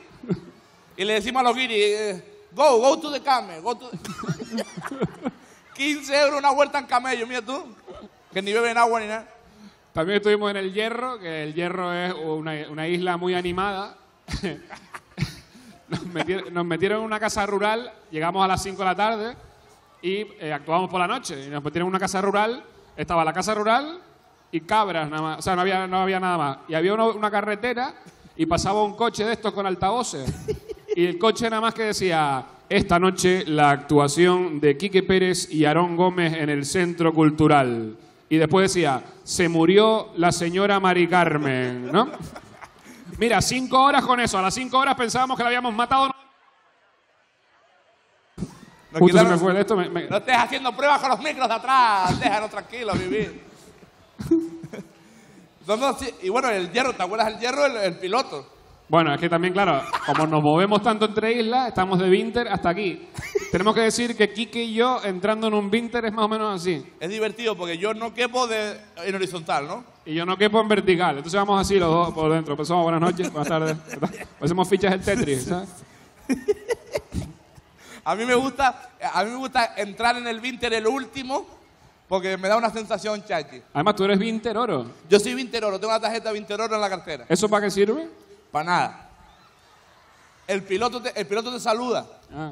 Y le decimos a los guiris, eh, go, go to the camel, go to the... 15 euros una vuelta en camello, mira tú, que ni beben agua ni nada. También estuvimos en el Hierro, que el Hierro es una, una isla muy animada. nos, metieron, nos metieron en una casa rural, llegamos a las 5 de la tarde y eh, actuamos por la noche. Y nos metieron en una casa rural, estaba la casa rural y cabras nada más, o sea, no había, no había nada más. Y había una carretera y pasaba un coche de estos con altavoces. Y el coche nada más que decía, esta noche la actuación de Quique Pérez y Aarón Gómez en el Centro Cultural. Y después decía, se murió la señora Mari Carmen, ¿no? Mira, cinco horas con eso. A las cinco horas pensábamos que la habíamos matado. Nos Justo se quitaron- me fue de esto. me- me- No estés haciendo pruebas con los micros de atrás, déjanos tranquilos vivir. No, no, sí, Y bueno, el hierro, ¿te acuerdas del hierro? El, el piloto. Bueno, es que también, claro, como nos movemos tanto entre islas, estamos de Winter hasta aquí. Tenemos que decir que Quique y yo entrando en un Winter es más o menos así. Es divertido porque yo no quepo de, en horizontal, ¿no? Y yo no quepo en vertical. Entonces vamos así los dos por dentro. Empezamos, buenas noches, buenas tardes. Hacemos fichas del Tetris, ¿sabes? A mí me gusta, a mí me gusta entrar en el Winter el último porque me da una sensación chachi. Además, tú eres Winter Oro. Yo soy Winteroro, tengo una tarjeta Winteroro en la cartera. ¿Eso para qué sirve? Para nada. El piloto te, el piloto te saluda. Ah.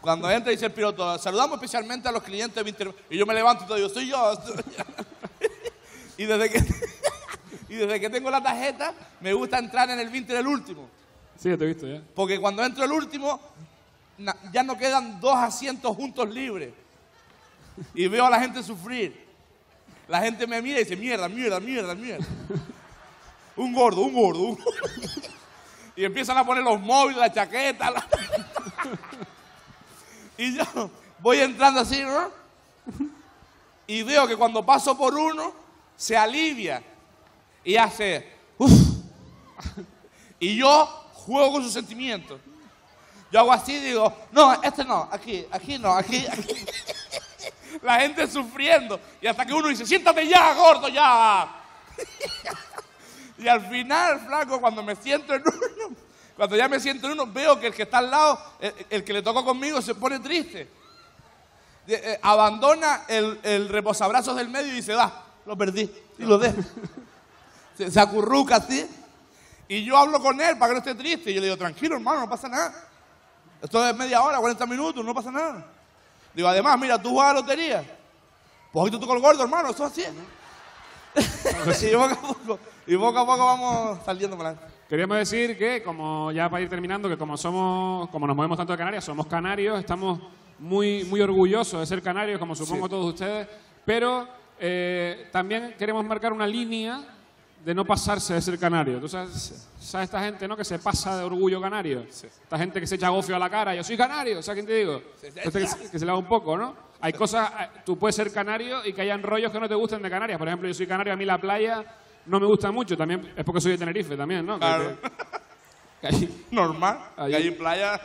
Cuando entra dice el piloto, saludamos especialmente a los clientes de Winter. Y yo me levanto y todo digo, soy yo. soy yo". y, desde que, y desde que tengo la tarjeta, me gusta entrar en el Winter el último. Sí, te he visto ya. Porque cuando entro el último, ya no quedan dos asientos juntos libres. Y veo a la gente sufrir. La gente me mira y dice, mierda, mierda, mierda, mierda. Un gordo, un gordo. Y empiezan a poner los móviles, la chaqueta. Y yo voy entrando así, ¿no? Y veo que cuando paso por uno, se alivia. Y hace. Y yo juego con sus sentimientos. Yo hago así y digo, no, este no, aquí, aquí no, aquí, aquí. La gente sufriendo. Y hasta que uno dice, siéntate ya, gordo, ya. Y al final, flaco, cuando me siento en uno, cuando ya me siento en uno, veo que el que está al lado, el, el que le tocó conmigo, se pone triste. De- eh, abandona el, el reposabrazos del medio y dice, va, lo perdí. Y lo dejo. Se, se acurruca así. Y yo hablo con él para que no esté triste. Y yo le digo, tranquilo, hermano, no pasa nada. Esto es media hora, 40 minutos, no pasa nada. Digo, además, mira, tú juegas a lotería. Pues hoy te tocó el gordo, hermano, eso es así. y, poco a poco, y poco a poco vamos saliendo para adelante. Queríamos decir que, como ya para ir terminando, que como somos, como nos movemos tanto de Canarias, somos canarios, estamos muy, muy orgullosos de ser canarios, como supongo Sí. todos ustedes, pero eh, también queremos marcar una línea de no pasarse de ser canario. ¿Tú sabes, sabes esta gente, no? Que se pasa de orgullo canario. Esta gente que se echa gofio a la cara. Yo soy canario, ¿sabes quién te digo? Que, se- que se le va un poco, ¿no? Hay cosas, tú puedes ser canario y que hayan rollos que no te gusten de Canarias. Por ejemplo, yo soy canario, a mí la playa no me gusta mucho. También es porque soy de Tenerife también, ¿no? Que- Claro. que Normal. Ahí. Y ahí en playa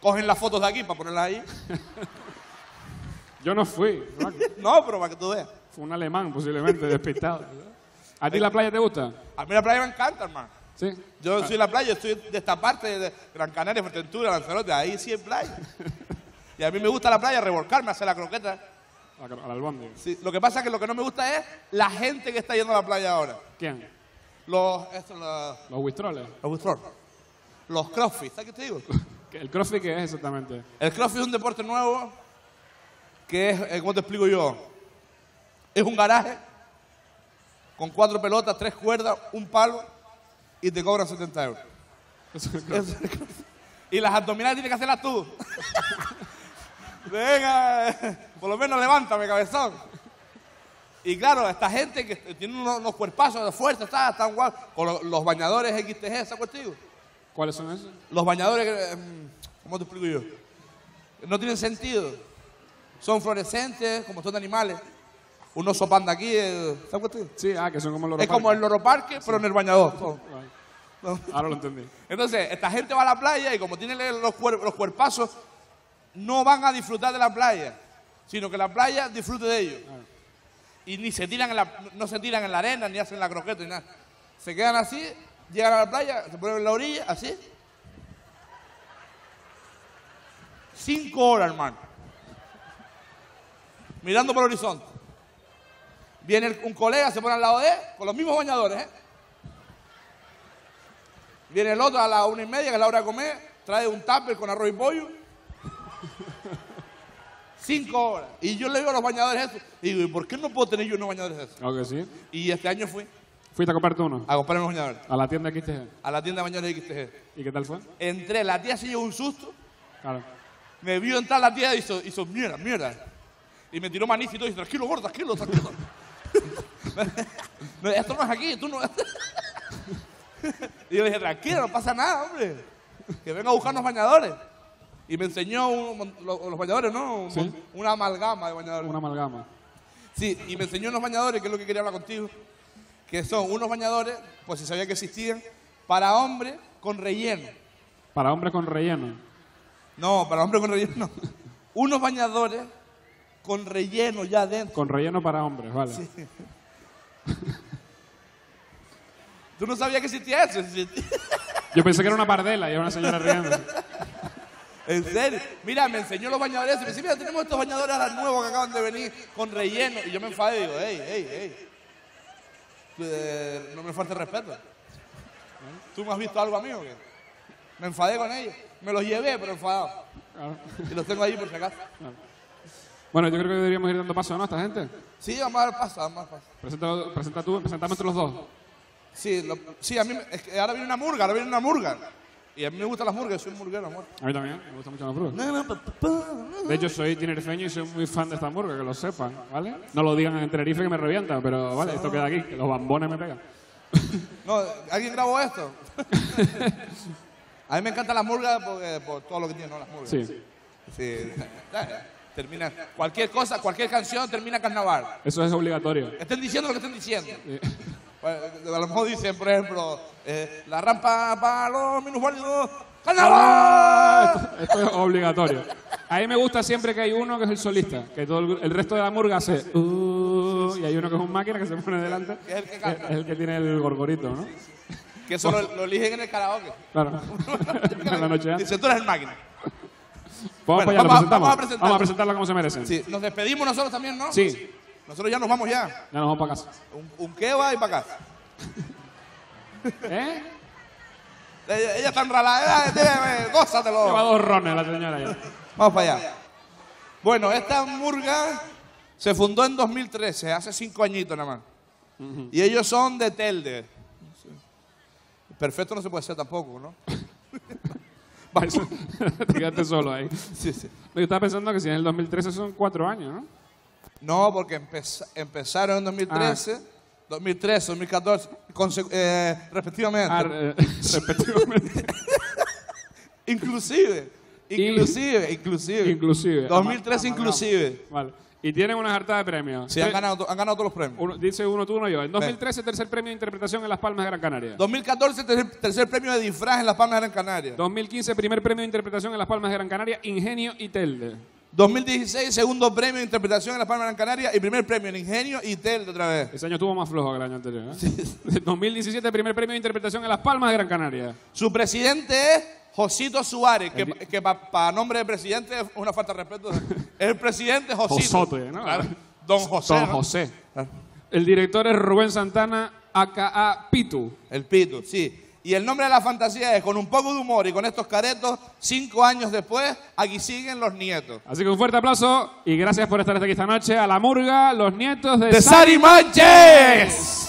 cogen las fotos de aquí para ponerlas ahí. Yo no fui. No, pero para que tú veas. Fue un alemán, posiblemente, despistado. ¿A ti la playa te gusta? A mí la playa me encanta, hermano. Sí. Yo soy de la playa, estoy de esta parte de Gran Canaria, Fuerteventura, Lanzarote, ahí sí hay playa. Y a mí me gusta la playa, revolcarme, hacer la croqueta. Al albóndiga. Sí, lo que pasa es que lo que no me gusta es la gente que está yendo a la playa ahora. ¿Quién? Los, los, Los los Withdraw. Los crossfit, ¿sabes qué te digo? ¿El crossfit qué es exactamente? El crossfit es un deporte nuevo que es, eh, ¿cómo te explico yo? Es un garaje con cuatro pelotas, tres cuerdas, un palo y te cobran 70 euros. Y las abdominales tienes que hacerlas tú. Venga, por lo menos levántame, cabezón. Y claro, esta gente que tiene unos, unos cuerpazos de fuerza, está, están guapos, con lo- los bañadores XTG, ¿sabes contigo? ¿Cuáles son esos? Los bañadores, em, ¿cómo te explico yo? No tienen sentido. Son fluorescentes, como son de animales. Un oso panda aquí, eh, ¿sabes? Sí, ah, que son como los Es como el loro parque, pero en el bañador. todo. Ahora lo entendí. Entonces, esta gente va a la playa y como tienen los, cuer- los cuerpazos, no van a disfrutar de la playa, sino que la playa disfrute de ellos. Y ni se tiran en la, no se tiran en la arena, ni hacen la croqueta, ni nada. Se quedan así, llegan a la playa, se ponen en la orilla, así. Cinco horas, hermano. Mirando por el horizonte. Viene un colega, se pone al lado de él, con los mismos bañadores, ¿eh? Viene el otro a la una y media, que es la hora de comer, trae un tupper con arroz y pollo. Cinco horas. Y yo le digo a los bañadores eso. Y digo, ¿y por qué no puedo tener yo unos bañadores esos? Y este año fui ¿Fuiste a comprarte uno? a comprarme unos bañadores. A la tienda XTG. A la tienda de bañadores XTG. ¿Y qué tal fue? Entré, la tía se llevó un susto. Claro. Me vio entrar la tía y hizo, hizo mierda, mierda. Y me tiró manito y todo. Y dice, tranquilo, gordo, tranquilo, tranquilo. No, Esto no es aquí, tú no... y yo le dije, tranquilo, no pasa nada, hombre. Que venga a buscarnos bañadores. Y me enseñó un mon- lo- los bañadores, ¿no? Sí. Una amalgama de bañadores. Una amalgama. Sí, y me enseñó unos bañadores, que es lo que quería hablar contigo. que son unos bañadores, pues si sabía que existían, para hombres con relleno. Para hombres con relleno. No, para hombres con relleno no. Unos bañadores con relleno ya dentro. Con relleno para hombres, vale. ¿Tú no sabías que existía eso? Yo pensé que era una pardela y era una señora riendo. ¿En serio? Mira, me enseñó los bañadores. Y me dice, mira, tenemos estos bañadores ahora nuevos que acaban de venir con relleno. Y yo me enfadé y digo, hey, hey, hey. Eh, no me falte respeto. ¿Tú me has visto algo a mí o qué? Me enfadé con ellos. Me los llevé, pero enfadado. Y los tengo ahí por si acaso. Bueno, yo creo que deberíamos ir dando paso, ¿no? A esta gente. Sí, vamos a dar paso, vamos a dar paso. Presenta, presenta tú, presentamos entre los dos. Sí, lo- sí, a mí, me- es que ahora viene una murga, ahora viene una murga. Y a mí me gustan las murgas, soy un murguero, amor. A mí también, me gusta mucho la hamburguesa. No, no, pa, pa, pa. De hecho, soy tinerfeño y soy muy fan de esta hamburguesa, que lo sepan, ¿vale? No lo digan en Tenerife que me revientan, pero vale, esto queda aquí, que los bambones me pegan. No, ¿alguien grabó esto? a mí me encanta la murga porque, por todo lo que tiene, ¿no? Las murgas. Sí. Sí. Termina, cualquier cosa, cualquier canción termina carnaval. Eso es obligatorio. Estén diciendo lo que estén diciendo. A lo mejor dicen, por ejemplo, eh, la rampa para los minusválidos. ¡Carnaval! Esto es obligatorio. A mí me gusta siempre que hay uno que es el solista, que todo el, el resto de la murga hace uh, y hay uno que es un máquina que se pone delante, es el que canta. es el que tiene el gorgorito, ¿no? Que eso lo, lo eligen en el karaoke. Claro. En la noche antes. Dice, tú eres el máquina. Vamos Bueno, para allá, lo vamos a- presentamos. vamos a presentarlo. Vamos a presentarla como se merecen. Sí, nos despedimos nosotros también, ¿no? Sí. Nosotros ya nos vamos ya. Ya nos vamos para casa. Un, un kebab y para casa. ¿Eh? Ella, ella está enralada. Eh, gózatelo. Lleva dos rones la señora ya. Vamos para allá. Bueno, esta murga se fundó en 2013, hace cinco añitos nada más. Y ellos son de Telde. Perfecto no se puede ser tampoco, ¿no? Eso- Te quedaste solo ahí. Sí, sí. Yo estaba pensando que si en el 2013 son cuatro años, ¿no? No, porque empeza- empezaron en 2013, 2013, 2014, conse- eh, respectivamente. Ah, respectivamente. inclusive, inclusive, inclusive. Inclusive. 2013 inclusive. Vale. Y tienen una jarta de premios. Sí, han ganado, to- han ganado todos los premios. Uno- dice uno tú, uno yo. En 2013, tercer premio de interpretación en Las Palmas de Gran Canaria. 2014, tercer, tercer premio de disfraz en Las Palmas de Gran Canaria. 2015, primer premio de interpretación en Las Palmas de Gran Canaria, Ingenio y Telde. 2016, segundo premio de interpretación en Las Palmas de Gran Canaria y primer premio en Ingenio y Telde otra vez. Ese año estuvo más flojo que el año anterior. ¿eh? 2017, primer premio de interpretación en Las Palmas de Gran Canaria. Su presidente es Josito Suárez, que, que para nombre de presidente es una falta de respeto. Es el presidente Josito. Josote, ¿no? Claro. Don José. Don ¿no? José. El director es Rubén Santana, aka Pitu. El Pitu, sí. Y el nombre de la fantasía es, con un poco de humor y con estos caretos, cinco años después, aquí siguen los nietos. Así que un fuerte aplauso y gracias por estar aquí esta noche a la murga, los nietos de, ¡De Sari Manches!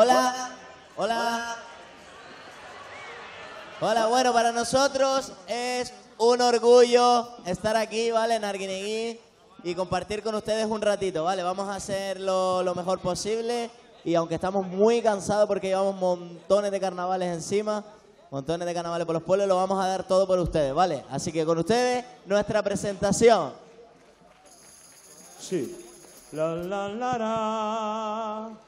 Hola, hola. Hola, bueno, para nosotros es un orgullo estar aquí, ¿vale? En Arguineguín y compartir con ustedes un ratito, ¿vale? Vamos a hacerlo lo mejor posible y aunque estamos muy cansados porque llevamos montones de carnavales encima, montones de carnavales por los pueblos, lo vamos a dar todo por ustedes, ¿vale? Así que con ustedes, nuestra presentación. Sí. La la la. La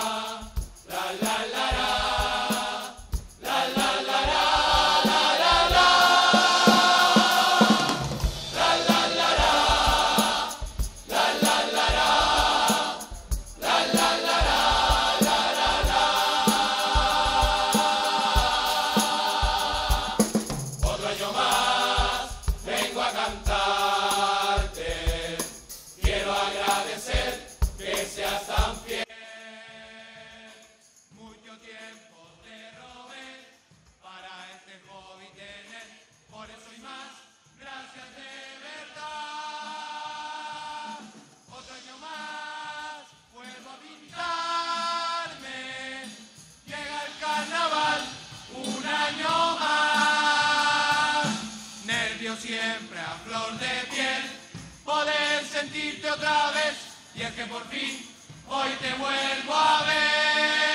que por fin hoy te vuelvo a ver.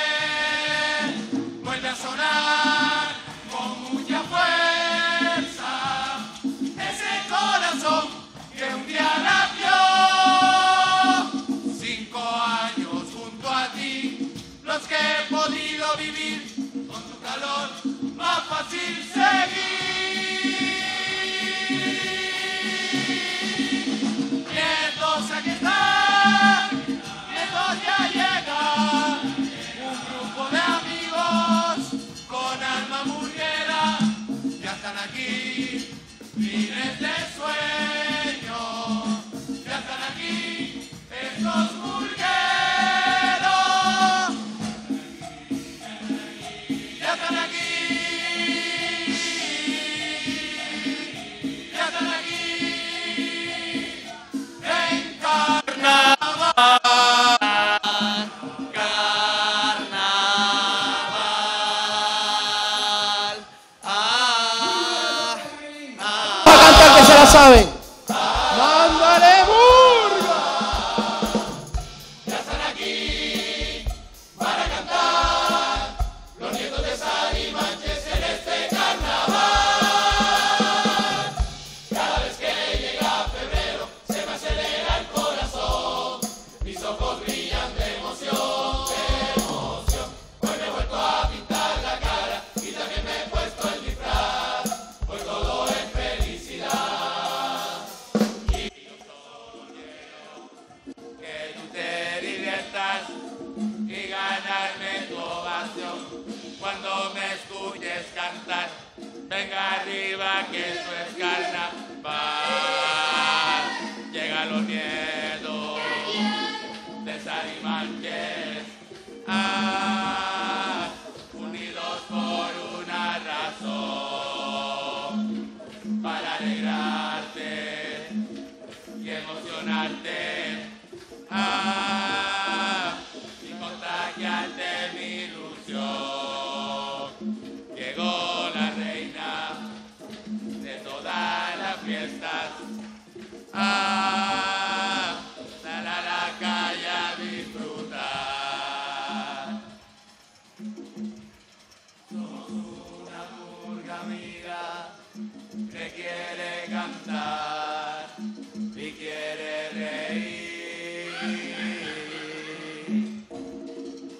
Vuelve a sonar con mucha fuerza. Ese corazón que un día latió. Cinco años junto a ti, los que he podido vivir con tu calor, más fácil seguir.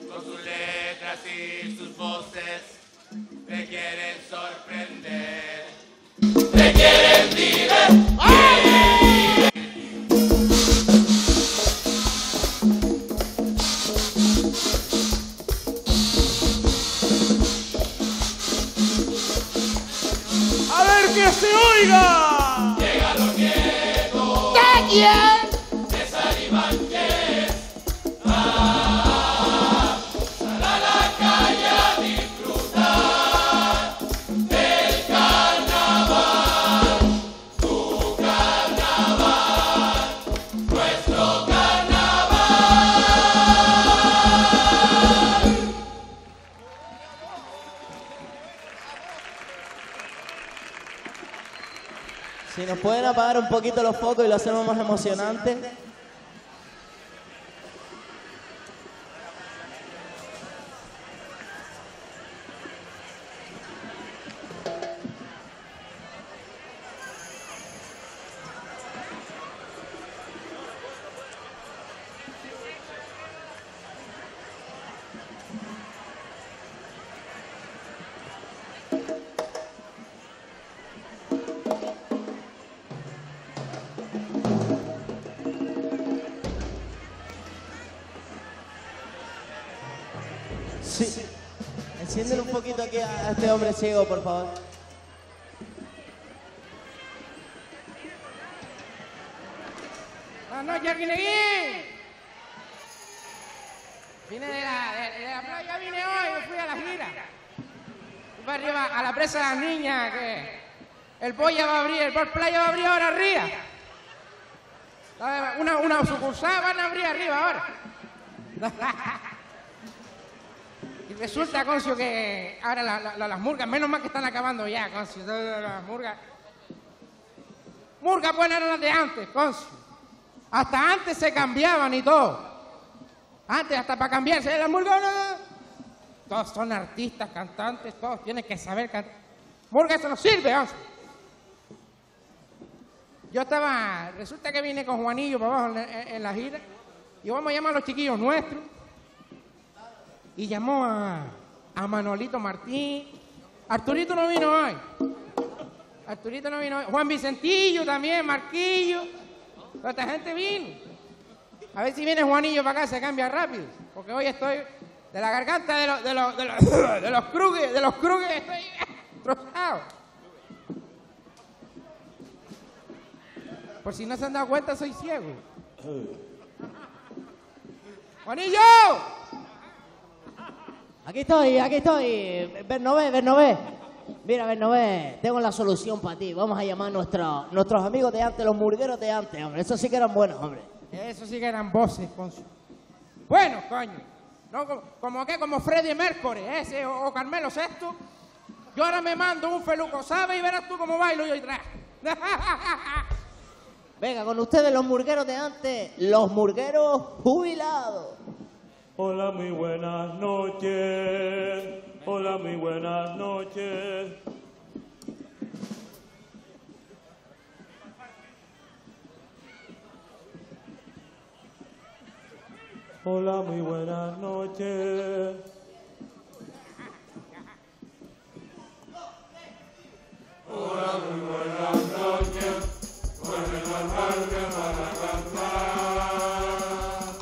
Con sus letras y sus voces te quieren sorprender. Un poquito los focos y lo hacemos más emocionante. Poquito aquí a este hombre ciego, por favor. Buenas noches, Arguineguín. Vine de la, de, la playa, vine hoy, me fui a la gira. Fui para arriba, a la presa de las niñas, que el Boya va a abrir, el Bor Playa va a abrir ahora arriba. Una, una sucursal van a abrir arriba ahora. Resulta, Concio, que ahora la- la- la- las murgas, menos mal que están acabando ya, Concio, las murgas. Murgas buenas eran las de antes, Concio. Hasta antes se cambiaban y todo. Antes, hasta para cambiarse, las murgas. no, no. Todos son artistas, cantantes, todos tienen que saber cantar. Murga eso no sirve, Concio. Yo estaba, resulta que vine con Juanillo para abajo en- en la gira y vamos a llamar a los chiquillos nuestros y llamó a, a Manolito Martín. Arturito no vino hoy. Arturito no vino hoy. Juan Vicentillo también, Marquillo. Toda esta gente vino. A ver si viene Juanillo para acá, se cambia rápido. Porque hoy estoy de la garganta de los, de los, de los, de los crugues, de los crugues, estoy trozado. Por si no se han dado cuenta, soy ciego. ¡Juanillo! Aquí estoy, aquí estoy. Bernobé, Bernobé. Mira, Bernobé, tengo la solución para ti. Vamos a llamar a nuestros, nuestros amigos de antes, los murgueros de antes, hombre. Esos sí que eran buenos, hombre. Eso sí que eran voces, Concio. Bueno, coño. No, como, como que como Freddie Mercury, ese, o, o Carmelo Sexto. Yo ahora me mando un feluco, ¿sabes? Y verás tú cómo bailo yo detrás. Venga, con ustedes los murgueros de antes, los murgueros jubilados. Hola, muy buenas noches. Hola, muy buenas noches. Hola, muy buenas noches. Hola, muy buenas noches. Al parque para cantar.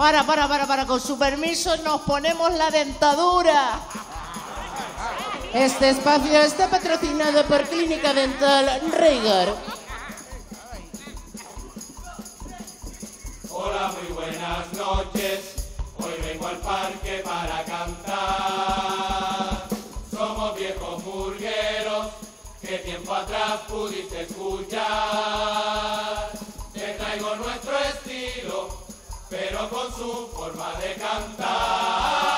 Para, para, para, para, con su permiso nos ponemos la dentadura. Este espacio está patrocinado por Clínica Dental Rigor. Hola, muy buenas noches. Hoy vengo al parque para cantar. Somos viejos murgueros que tiempo atrás pudiste escuchar. Te traigo nuestro con su forma de cantar.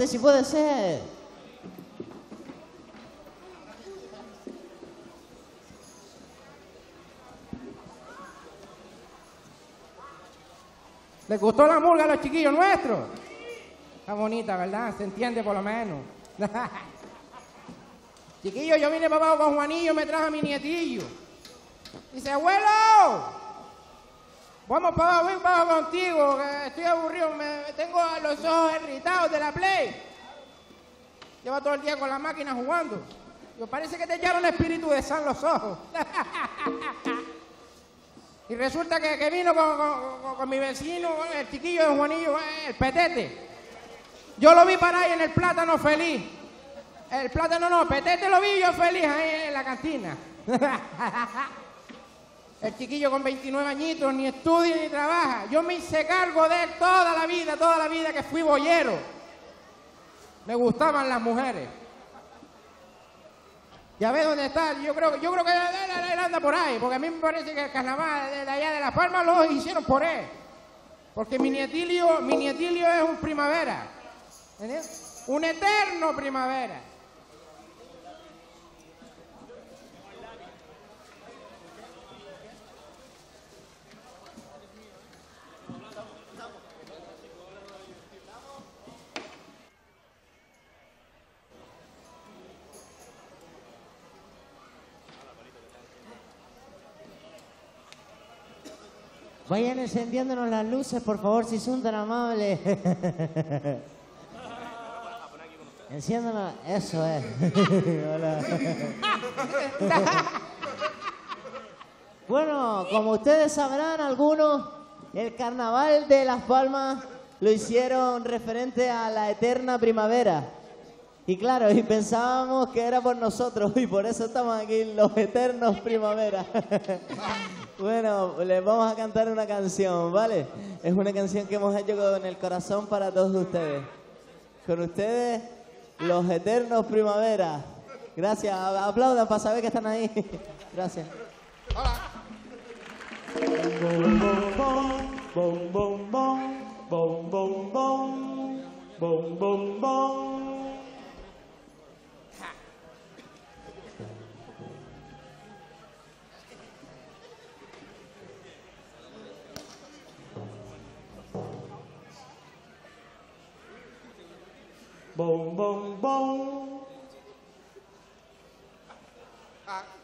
Antes, si puede ser. ¿Les gustó la murga a los chiquillos nuestros? Está bonita, ¿verdad? Se entiende por lo menos. Chiquillo, yo vine papá con Juanillo, me trajo a mi nietillo. Dice, abuelo, vamos para voy para abajo contigo, que estoy aburrido, me, tengo los ojos irritados de la play. Lleva todo el día con la máquina jugando. Yo parece que te echaron espíritu de San los ojos. y resulta que, que vino con- con- con mi vecino, el chiquillo de Juanillo, el petete. Yo lo vi para ahí en el plátano feliz. El plátano no, petete lo vi yo feliz ahí en la cantina. El chiquillo con 29 añitos ni estudia ni trabaja. Yo me hice cargo de él toda la vida, toda la vida que fui boyero. Me gustaban las mujeres. Ya ve dónde está. Yo creo, yo creo que él, anda por ahí, porque a mí me parece que el carnaval de, allá de Las Palmas lo hicieron por él. Porque mi nietilio, mi nietilio es un primavera. Un eterno primavera. Vayan encendiéndonos las luces, por favor, si son tan amables. Enciéndanos, eso es. Hola. Bueno, como ustedes sabrán, algunos, el carnaval de Las Palmas lo hicieron referente a la eterna primavera. Y claro, y pensábamos que era por nosotros y por eso estamos aquí, los eternos primavera. Bueno, les vamos a cantar una canción, ¿vale? Es una canción que hemos hecho con el corazón para todos ustedes. Con ustedes, los eternos primavera. Gracias. Aplaudan para saber que están ahí. Gracias. Bom, Boom, boom, boom. Uh,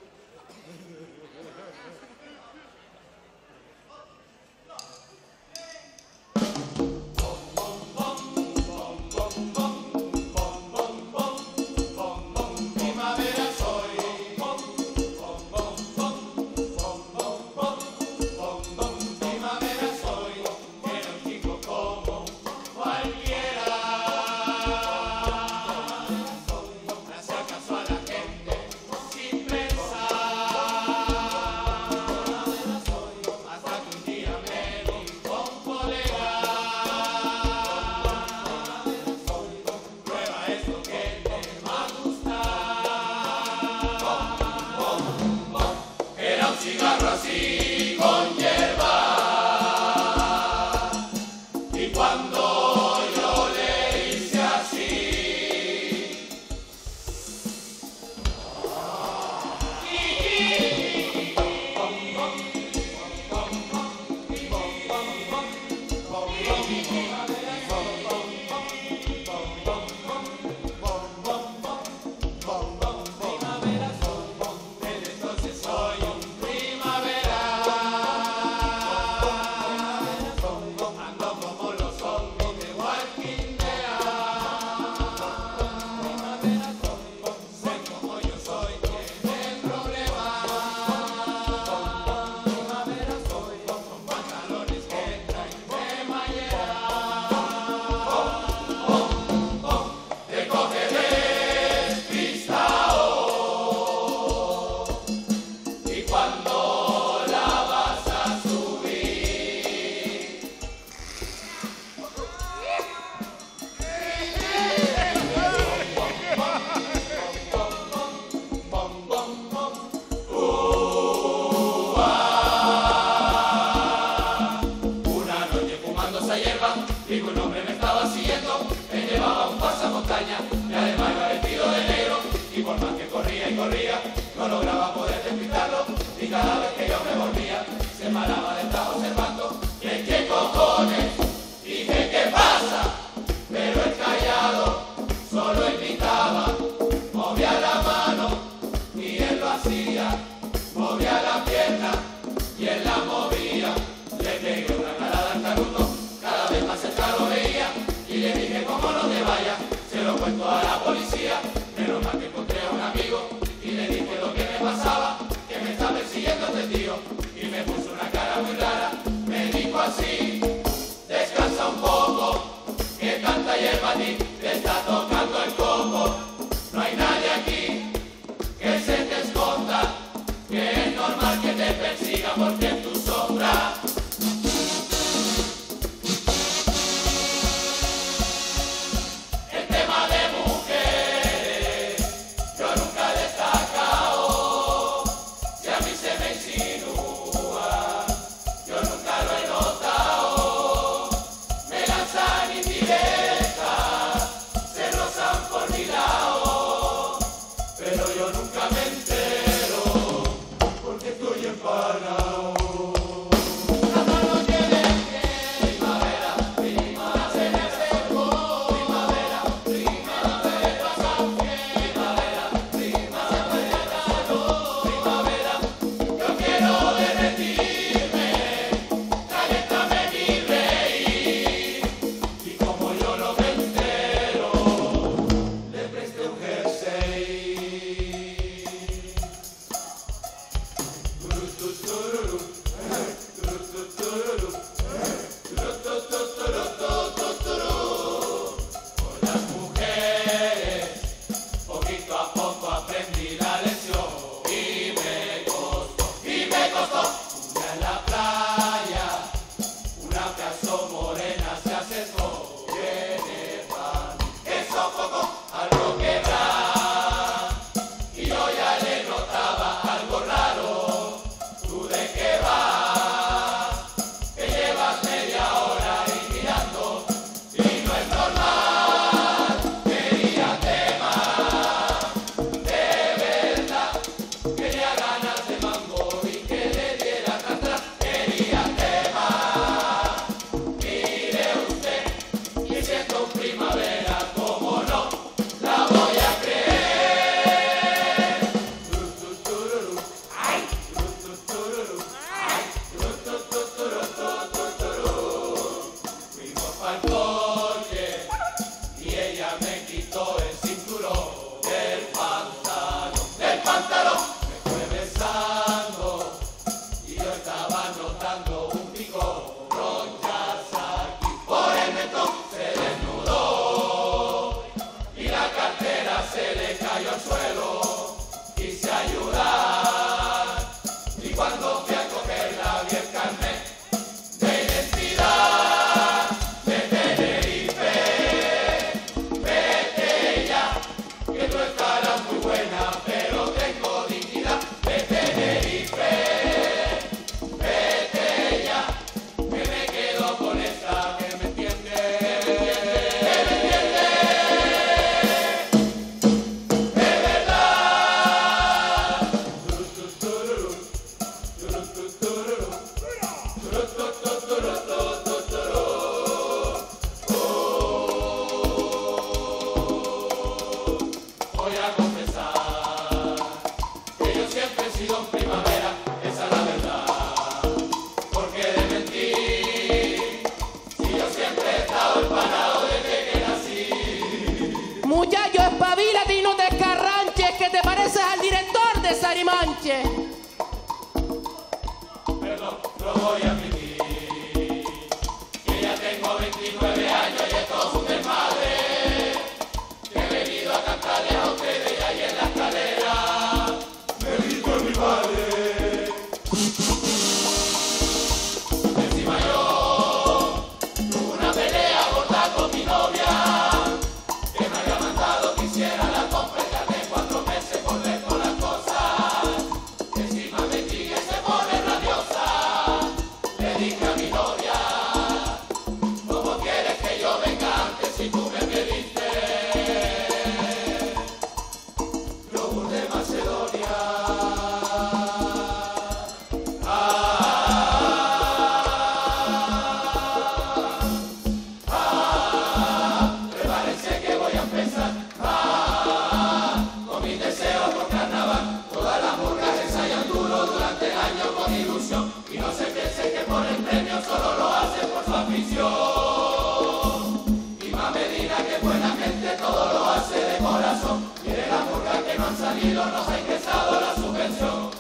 han salido, nos ha ingresado la subvención.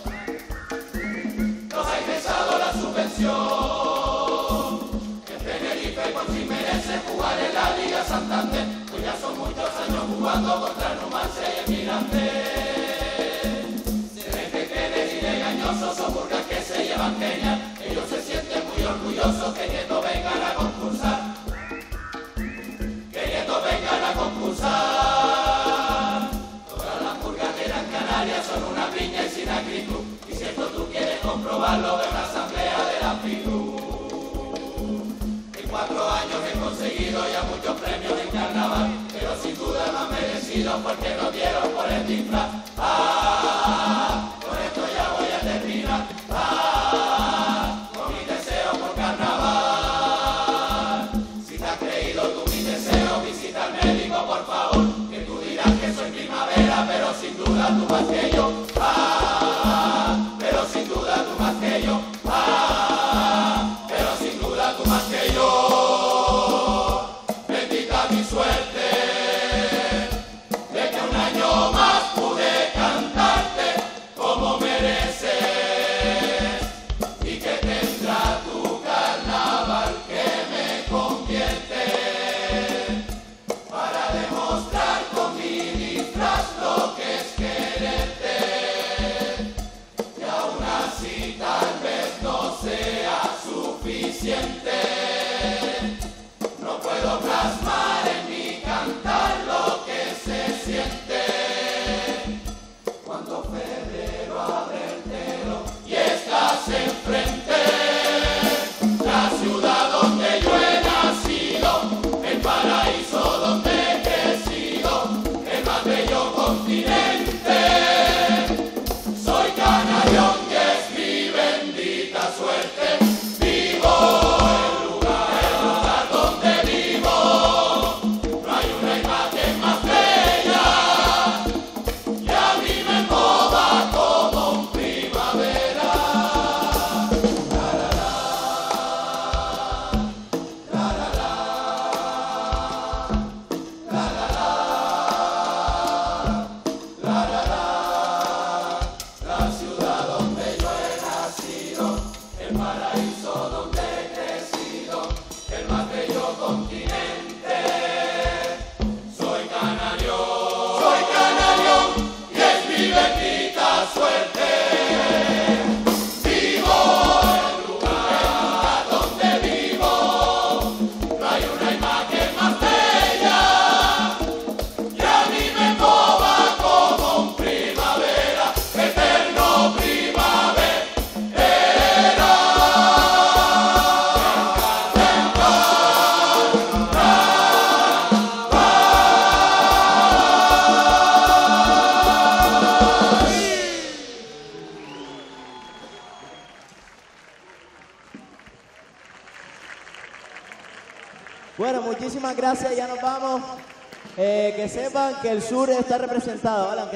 Nos ha ingresado la subvención. En Tenerife por fin merece jugar en la Liga Santander, pues ya son muchos años jugando contra el Numancia y el Mirante. Se ven que y son burgas que se llevan Kenia. Ellos se sienten muy orgullosos queriendo vengan a concursar. Queriendo vengan a concursar. Son una piña y sin acritud. Y si esto tú quieres comprobarlo, de la asamblea de la FICU. En cuatro años he conseguido ya muchos premios en carnaval, pero sin duda no merecido porque no dieron por el disfraz. ¡Ah! Santo Paseo. no puedo plasmar.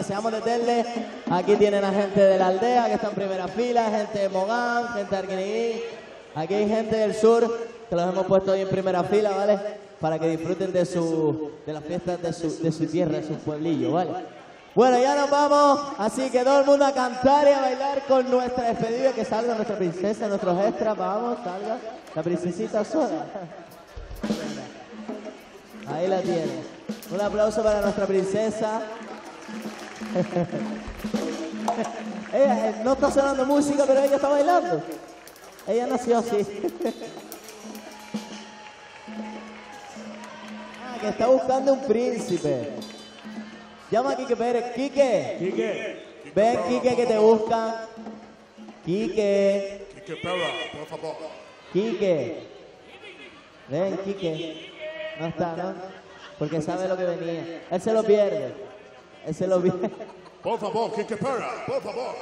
Aunque seamos de Telde, aquí tienen a gente de la aldea que está en primera fila, gente de Mogán, gente de Arquiniguí. Aquí hay gente del sur que los hemos puesto hoy en primera fila, ¿vale? Para que disfruten de, su, de las fiestas de su, de su tierra, de su pueblillo, ¿vale? Bueno, ya nos vamos, así que todo el mundo a cantar y a bailar con nuestra despedida, que salga nuestra princesa, nuestros extras, vamos, salga la princesita sola. Ahí la tiene. Un aplauso para nuestra princesa. ella eh, no está sonando música, pero ella está bailando. Ella nació así. ah, que está buscando un príncipe. Llama a Quique Pérez. Quique. Quique. Ven, Quique, que te buscan. Quique. Quique Perra, por favor. Quique. Ven, Quique. No está, ¿no? Porque sabe lo que venía. Él se lo pierde. Ese lo vi. Por favor, que Pera, por favor.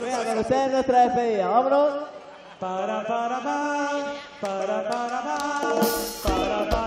Mira, con ustedes nuestra despedida. Vámonos. Para, para, para, para, para, para, para, para.